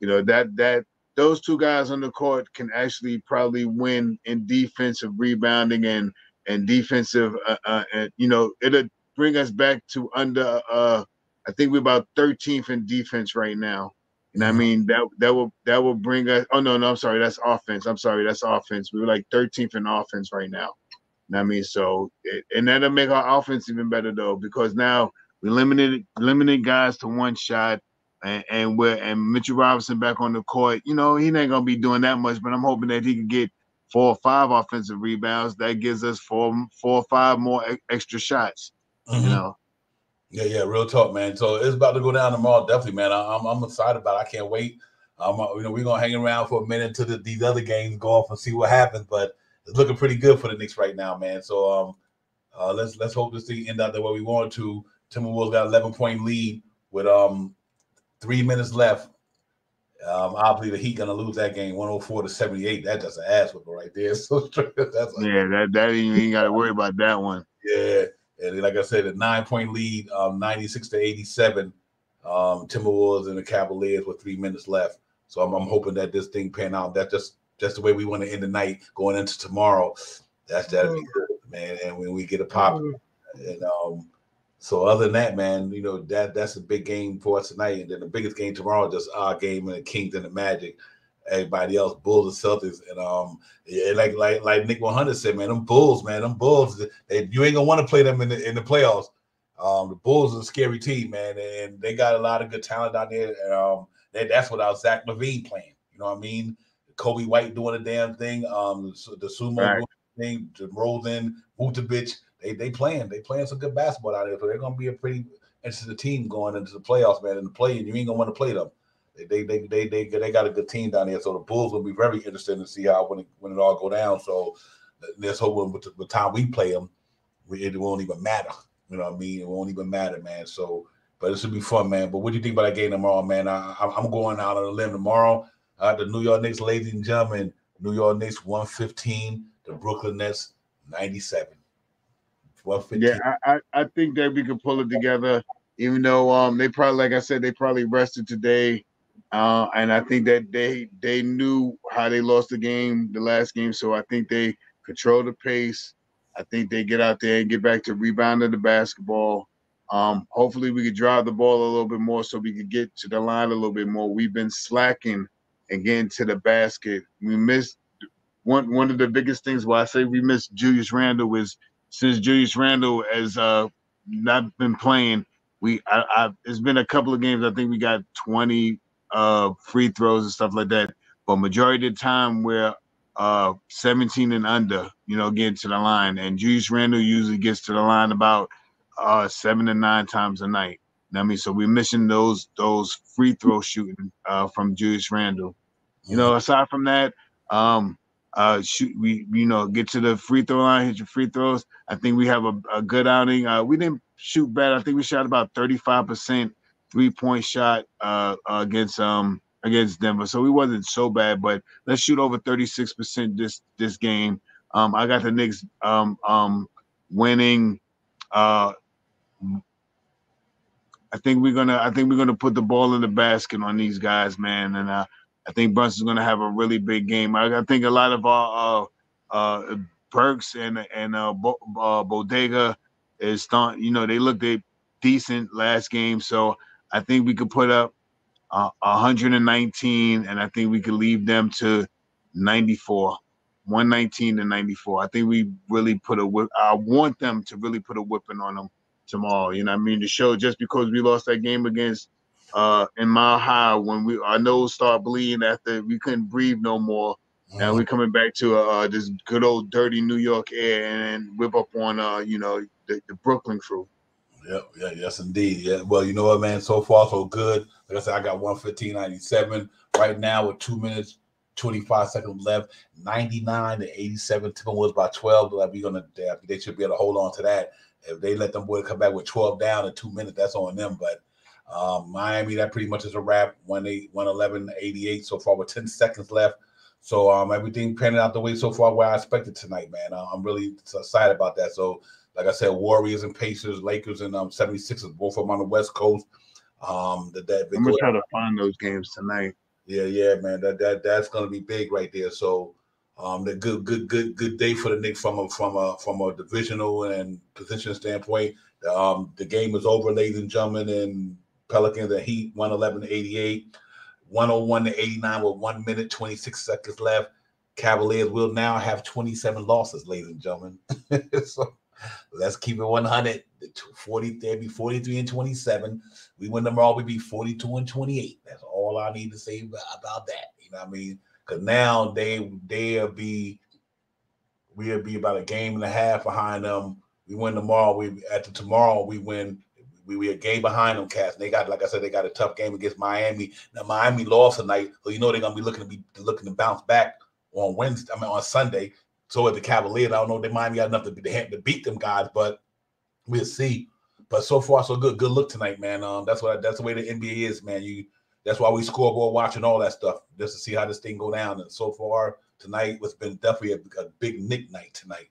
you know, that that those two guys on the court can actually probably win in defensive rebounding and and defensive. Uh, uh, and, you know, it'll bring us back to under. Uh, I think we're about 13th in defense right now. And I mean that that will that will bring us. Oh no, no, I'm sorry, that's offense. I'm sorry, that's offense. We are like 13th in offense right now. And I mean, so it, and that'll make our offense even better though, because now we limited limited guys to one shot, and, and we're and Mitchell Robinson back on the court. You know, he ain't gonna be doing that much, but I'm hoping that he can get four or five offensive rebounds. That gives us four four or five more extra shots. Mm-hmm. You know. Yeah, yeah, real talk, man. So it's about to go down tomorrow, definitely, man. I, am I'm excited about. it. I can't wait. Um, you know, we're gonna hang around for a minute until the, these other games go off and see what happens. But it's looking pretty good for the Knicks right now, man. So um, uh, let's let's hope this thing end out the way we want to. Timberwolves got 11 point lead with um three minutes left. Um, obviously the Heat gonna lose that game 104 to 78. That's just an ass whipper right there. So that's like, yeah, that that you ain't got to worry about that one. Yeah, and like I said, a nine point lead, um, 96 to 87. Um, Timberwolves and the Cavaliers with three minutes left. So I'm, I'm hoping that this thing pan out. That just that's the way we want to end the night going into tomorrow. That's that'd be mm. good, man. And when we get a pop, mm. and um, so other than that, man, you know that that's a big game for us tonight. And then the biggest game tomorrow, just our game and the Kings and the Magic. Everybody else, Bulls and Celtics, and um, yeah, like like like Nick 100 said, man, them Bulls, man, them Bulls, they, you ain't gonna want to play them in the in the playoffs. Um, the Bulls are a scary team, man, and they got a lot of good talent out there. And, um, they, that's without Zach LaVine playing. You know what I mean? Coby White doing a damn thing. Um, the sumo right. thing, DeRozan, Vucevic, they they playing, they playing some good basketball out there. So they're gonna be a pretty interesting team going into the playoffs, man. And the play, you ain't gonna want to play them. They they they they they got a good team down there. So the Bulls will be very interested to see how when it, when it all go down. So let's hope with the, time we play them, it won't even matter. You know what I mean? It won't even matter, man. So, but this will be fun, man. But what do you think about that game tomorrow, man? I, I'm going out on a limb tomorrow. Uh, the New York Knicks, ladies and gentlemen, New York Knicks 115, the Brooklyn Nets 97. 115. Yeah, I, I think that we could pull it together, even though um they probably, like I said, they probably rested today. Uh, and I think that they they knew how they lost the game, the last game. So I think they control the pace. I think they get out there and get back to rebounding the basketball. Um, hopefully we could drive the ball a little bit more so we could get to the line a little bit more. We've been slacking and getting to the basket. We missed one one of the biggest things why I say we missed Julius Randle was since Julius Randle has uh, not been playing, we I, I, it's been a couple of games. I think we got 20 uh, free throws and stuff like that. But majority of the time we're uh, 17 and under, you know, getting to the line. And Julius Randle usually gets to the line about uh, seven to nine times a night. I mean, so we're missing those those free throw shooting uh, from Julius Randle. You know, aside from that, um, uh, shoot, we you know get to the free throw line, hit your free throws. I think we have a, a good outing. Uh, we didn't shoot bad. I think we shot about thirty five percent three point shot uh, against um against Denver, so we wasn't so bad. But let's shoot over thirty six percent this this game. Um, I got the Knicks um um winning. Uh, I think we're gonna I think we're gonna put the ball in the basket on these guys, man, and uh, I think Brunson's gonna have a really big game. I, I think a lot of our uh, uh, Burks and and uh, Bo, uh, Bodega is starting. You know, they looked decent last game, so I think we could put up uh, 119, and I think we could leave them to 94, 119 to 94. I think we really put a whip. I want them to really put a whipping on them tomorrow. You know, I mean, to show just because we lost that game against uh in Mile High when we our nose started bleeding after we couldn't breathe no more. Mm-hmm. And we're coming back to uh, this good old dirty New York air and whip up on uh you know the, the Brooklyn crew. Yeah, yeah, yes, indeed. Yeah. Well, you know what, man? So far, so good. Like I said, I got 115.97 right now with two minutes, 25 seconds left. 99 to 87. Timberwolves by 12. Like we're gonna, they should be able to hold on to that. If they let them boys come back with 12 down in two minutes, that's on them. But um, Miami, that pretty much is a wrap. 111 88 so far with 10 seconds left. So um, everything panning out the way so far where I expected tonight, man. Uh, I'm really excited about that. So, like I said, Warriors and Pacers, Lakers and um 76ers, both of them on the West Coast. Um, that, that I'm gonna try to find those games tonight. Yeah, yeah, man. That that that's gonna be big right there. So um, the good, good, good, good day for the Knicks from a from a from a divisional and position standpoint. Um, the game is over, ladies and gentlemen, and Pelicans and Heat 111 to 88, 101 to 89 with one minute 26 seconds left. Cavaliers will now have 27 losses, ladies and gentlemen. so let's keep it 100. 40, they'd be 43 and 27. We win all, we'd be 42 and 28. That's all I need to say about that. You know what I mean? Because now they they'll be we'll be about a game and a half behind them. We win tomorrow. We after tomorrow we win. We we a game behind them, cats. They got like I said, they got a tough game against Miami. Now Miami lost tonight, so you know they're gonna be looking to be looking to bounce back on Wednesday. I mean on Sunday. So at the Cavaliers, I don't know if they Miami got enough to, to beat them guys, but we'll see. But so far, so good. Good look tonight, man. Um, that's what that's the way the NBA is, man. You that's why we scoreboard watching all that stuff just to see how this thing go down. And so far tonight, it's been definitely a, a big Knick night tonight.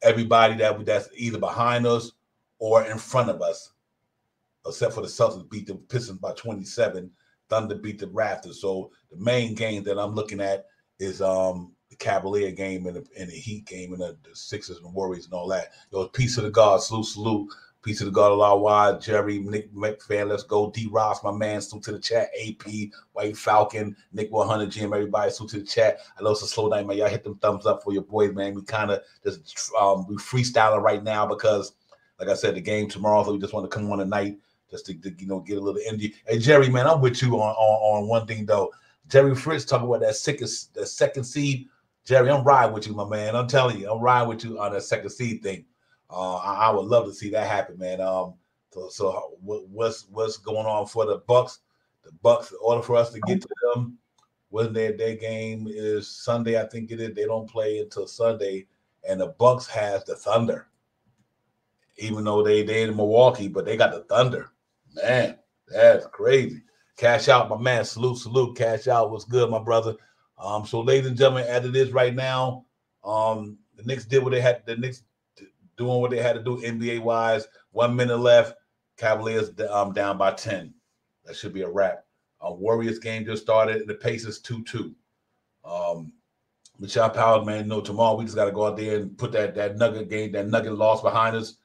Everybody that that's either behind us or in front of us, except for the Celtics beat the Pistons by 27. Thunder beat the Raptors. So the main game that I'm looking at is um the Cavalier game and the, and the Heat game and the, the Sixers and Warriors and all that. Yo, peace of the God, salute, salute Peace of the God Wide, Jerry, Nick McFan, let's go. D Ross, my man, salute to the chat. AP, White Falcon, Nick 100 Jim, everybody, salute to the chat. I know it's a slow night, man. Y'all hit them thumbs up for your boys, man. We kind of just um we freestyling right now because, like I said, the game tomorrow, so we just want to come on tonight just to, to you know get a little energy. Hey Jerry, man, I'm with you on on, on one thing though. Jerry Fritz talking about that second that second seed. Jerry, I'm riding with you, my man. I'm telling you, I'm riding with you on that second seed thing. Uh, I, I, would love to see that happen, man. Um, so, so what's what's going on for the Bucks? The Bucks, in order for us to get to them, when their their game is Sunday, I think it is. They don't play until Sunday, and the Bucks has the Thunder. Even though they they in Milwaukee, but they got the Thunder. Man, that's crazy. Cash out, my man. Salute, salute. Cash out. What's good, my brother? Um, so ladies and gentlemen, as it is right now, um, the Knicks did what they had. The Knicks doing what they had to do NBA wise. One minute left. Cavaliers um, down by 10. That should be a wrap. A Warriors game just started. The pace is 2 2. Um, Michelle Powell, man, know, tomorrow we just got to go out there and put that that nugget game, that nugget loss behind us.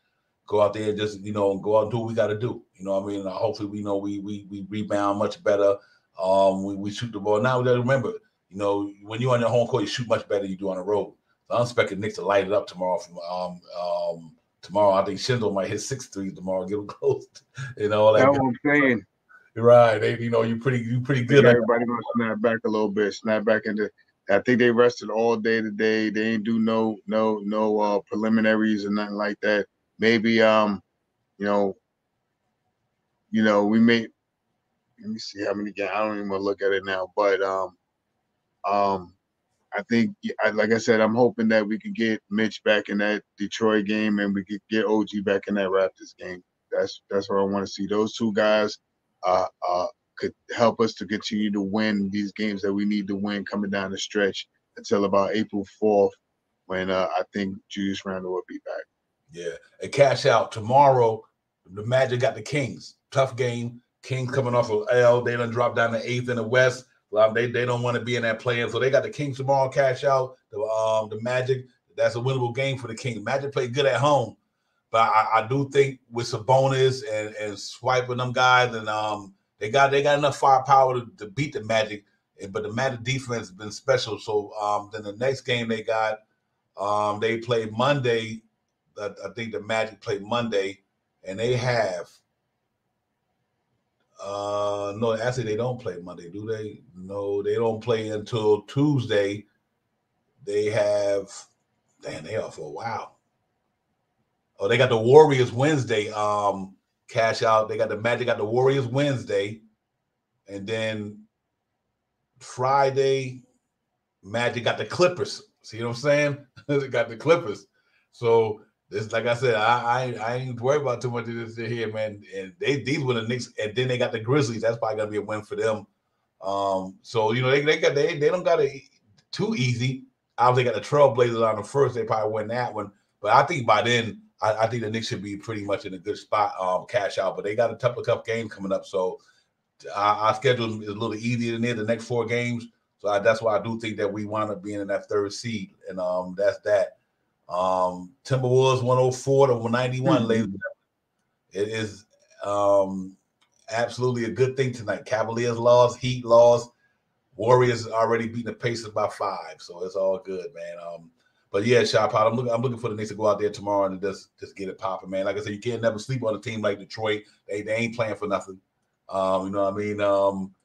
Go out there and just, you know, go out and do what we got to do. You know I mean? hopefully, we know we we we rebound much better. Um, we, we shoot the ball. Now we got to remember, you know, when you're on your home court, you shoot much better than you do on the road. I'm expecting Knicks to light it up tomorrow. From um, um, tomorrow, I think Shindo might hit six threes tomorrow. Get them close. You know, like, that's what I'm saying. Right. They, you know, you pretty, you pretty good. Everybody gonna snap back a little bit. Snap back into. I think they rested all day today. They ain't do no, no, no uh, preliminaries or nothing like that. Maybe, um, you know, you know, we may. Let me see how many. Games. I don't even want to look at it now, but um, um, I think, like I said, I'm hoping that we could get Mitch back in that Detroit game and we could get OG back in that Raptors game. That's that's what I want to see. Those two guys uh, uh, could help us to continue to win these games that we need to win coming down the stretch until about April 4th when uh, I think Julius Randle will be back. Yeah, and cash out tomorrow. The Magic got the Kings. Tough game. Kings coming off of L. They done dropped down to eighth in the West. Well, they, they don't want to be in that play so they got the Kings tomorrow. Cash out the um the Magic. That's a winnable game for the Kings. Magic played good at home, but I, I do think with Sabonis and and swiping them guys and um they got they got enough firepower to, to beat the Magic. But the Magic defense has been special. So um then the next game they got um they play Monday. I, I think the Magic play Monday, and they have uh no, actually they don't play Monday, do they? No, they don't play until Tuesday. They have damn, they are for a while. Oh, they got the Warriors Wednesday. Um, cash out. They got the Magic got the Warriors Wednesday, and then Friday, Magic got the Clippers. See what I'm saying? they got the Clippers. So this, like I said, I, I I ain't worried about too much of this here, man. And they these were the Knicks, and then they got the Grizzlies. That's probably gonna be a win for them. Um, so you know they, they got they they don't got it too easy. Obviously, got the Trailblazers on the first. They probably win that one, but I think by then I, I, think the Knicks should be pretty much in a good spot. Um, cash out, but they got a couple of games coming up, so our, our, schedule is a little easier than the next four games. So I, that's why I do think that we wind up being in that third seed, and um, that's that. Um, Timberwolves 104 to 191, mm-hmm. ladies. It is um, absolutely a good thing tonight. Cavaliers lost, Heat lost, Warriors already beating the Pacers by five, so it's all good, man. Um, but yeah, Shot I'm looking. I'm looking for the Knicks to go out there tomorrow and just just get it popping, man. Like I said, you can't never sleep on a team like Detroit. They they ain't playing for nothing. Um, you know what I mean? Um,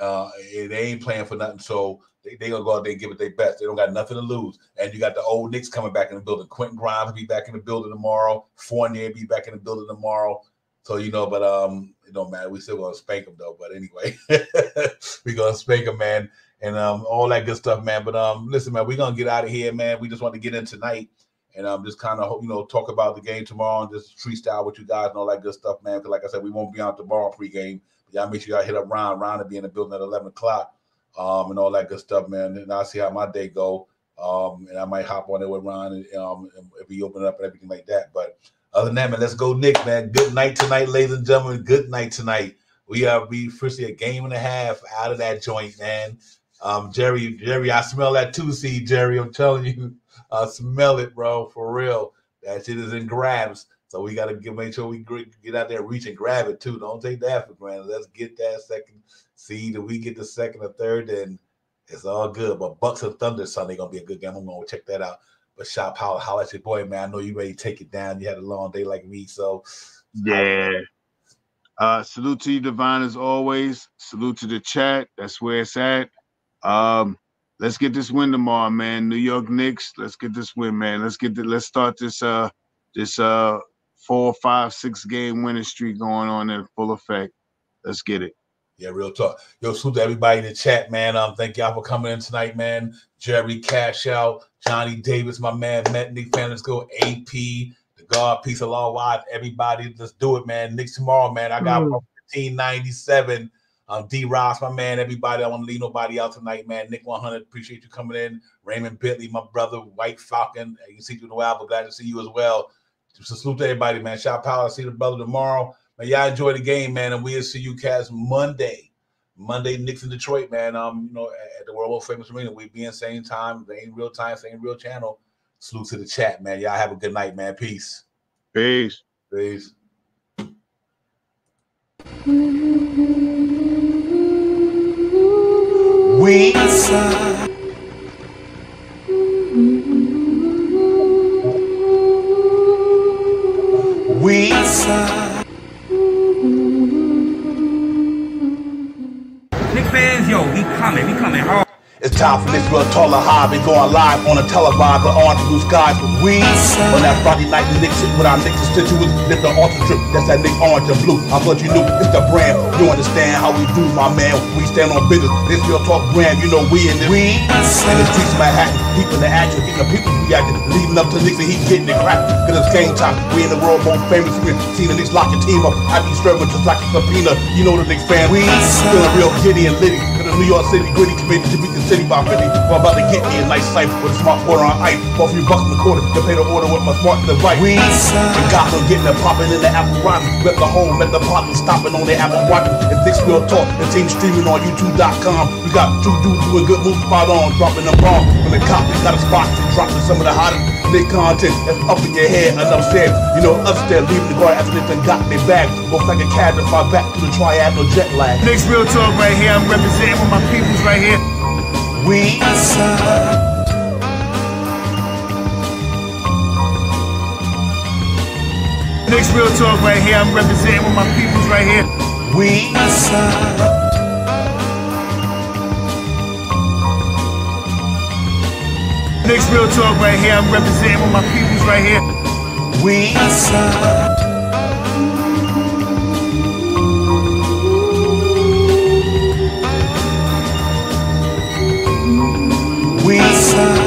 uh, they ain't playing for nothing. So they, they gonna go out there and give it their best. They don't got nothing to lose. And you got the old Knicks coming back in the building. Quentin Grimes will be back in the building tomorrow. Fournier be back in the building tomorrow. So you know, but um, it don't matter. we still gonna spank them though. But anyway, we gonna spank them, man, and um, all that good stuff, man. But um, listen, man, we gonna get out of here, man. We just want to get in tonight and um, just kind of you know talk about the game tomorrow and just freestyle with you guys and all that good stuff, man. Because like I said, we won't be on tomorrow pregame. But y'all make sure y'all hit up Ron. Ron will be in the building at eleven o'clock um, and all that good stuff, man. And I'll see how my day go. Um, and I might hop on it with Ron and, um, if he open up and everything like that. But other than that, man, let's go, Nick, man. Good night tonight, ladies and gentlemen. Good night tonight. We are we firstly a game and a half out of that joint, man. Um, Jerry, Jerry, I smell that two seed, Jerry. I'm telling you, I smell it, bro, for real. That shit is in grabs. So we gotta get make sure we get out there, reach and grab it too. Don't take that for granted. Let's get that second seed. If we get the second or third, then it's all good. But Bucks and Thunder Sunday gonna be a good game. I'm gonna check that out. But Shop Power, how at your boy, man. I know you ready to take it down. You had a long day like me, so yeah. Uh, salute to you, Divine, as always. Salute to the chat. That's where it's at. Um, let's get this win tomorrow, man. New York Knicks. Let's get this win, man. Let's get the, let's start this uh this uh four, five, six game winning streak going on in full effect. Let's get it. Yeah, real talk. Yo, salute to everybody in the chat, man. Um, thank y'all for coming in tonight, man. Jerry Cash out, Johnny Davis, my man, Matt Nick Fan, let's go. AP, the God, peace of law, wide, everybody, let's do it, man. Nick tomorrow, man. I got mm. 1597. Um, D Ross, my man, everybody. I want to leave nobody out tonight, man. Nick 100, appreciate you coming in. Raymond Bentley, my brother, White Falcon. You can see through the while, but glad to see you as well. So salute to everybody, man. Shout power. See the brother tomorrow. Man, y'all enjoy the game, man, and we'll see you cats Monday. Monday, Knicks in Detroit, man. Um, you know, at the World Famous Arena, we be in same time, same real time, same real channel. Salute to the chat, man. Y'all have a good night, man. Peace. Peace. Peace. We We we coming, we coming hard. It's time. for this real taller high. Been going live on a televisor on the blue skies. We on that Friday night the Knicks with our Knicks constituents. Lift the altar trip. That's that Nick orange and blue. I thought you knew it's the brand. You understand how we do, my man. We stand on business. This real talk brand. You know we in this. We in the streets of Manhattan. People the action. Getting the people's reaction. Leading up to and he getting it crack. Cause it's game time. We in the world most famous. We seen the Knicks lock your team up. I be serving just like a subpoena. You know the Knicks fan. We feeling real giddy and litty. Cause the New York City gritty committee to beat the city by 50. Well, I'm about to get me a nice cipher with a smart quarter on ice. For a few bucks in the quarter to pay the order with my smart device. We and Gotham getting it popping in the Apple Rotten. Let the home, let the partners stopping on their Apple Watch. And Six Real Talk, the team streaming on YouTube.com. We got two dudes doing good moves spot on, dropping the bomb. When the cops got a spot to dropping some of the hottest Nick content that's up in your head. Enough said, you know, upstairs leaving the guard after they done got me back. Both like a cab if I back to the triad, no jet lag. Knicks real talk right here. I'm representing with my peoples right here. We Knicks real talk right here. I'm representing with my peoples right here. we Knicks real talk right here. I'm representing with my peoples right here. we we sigh.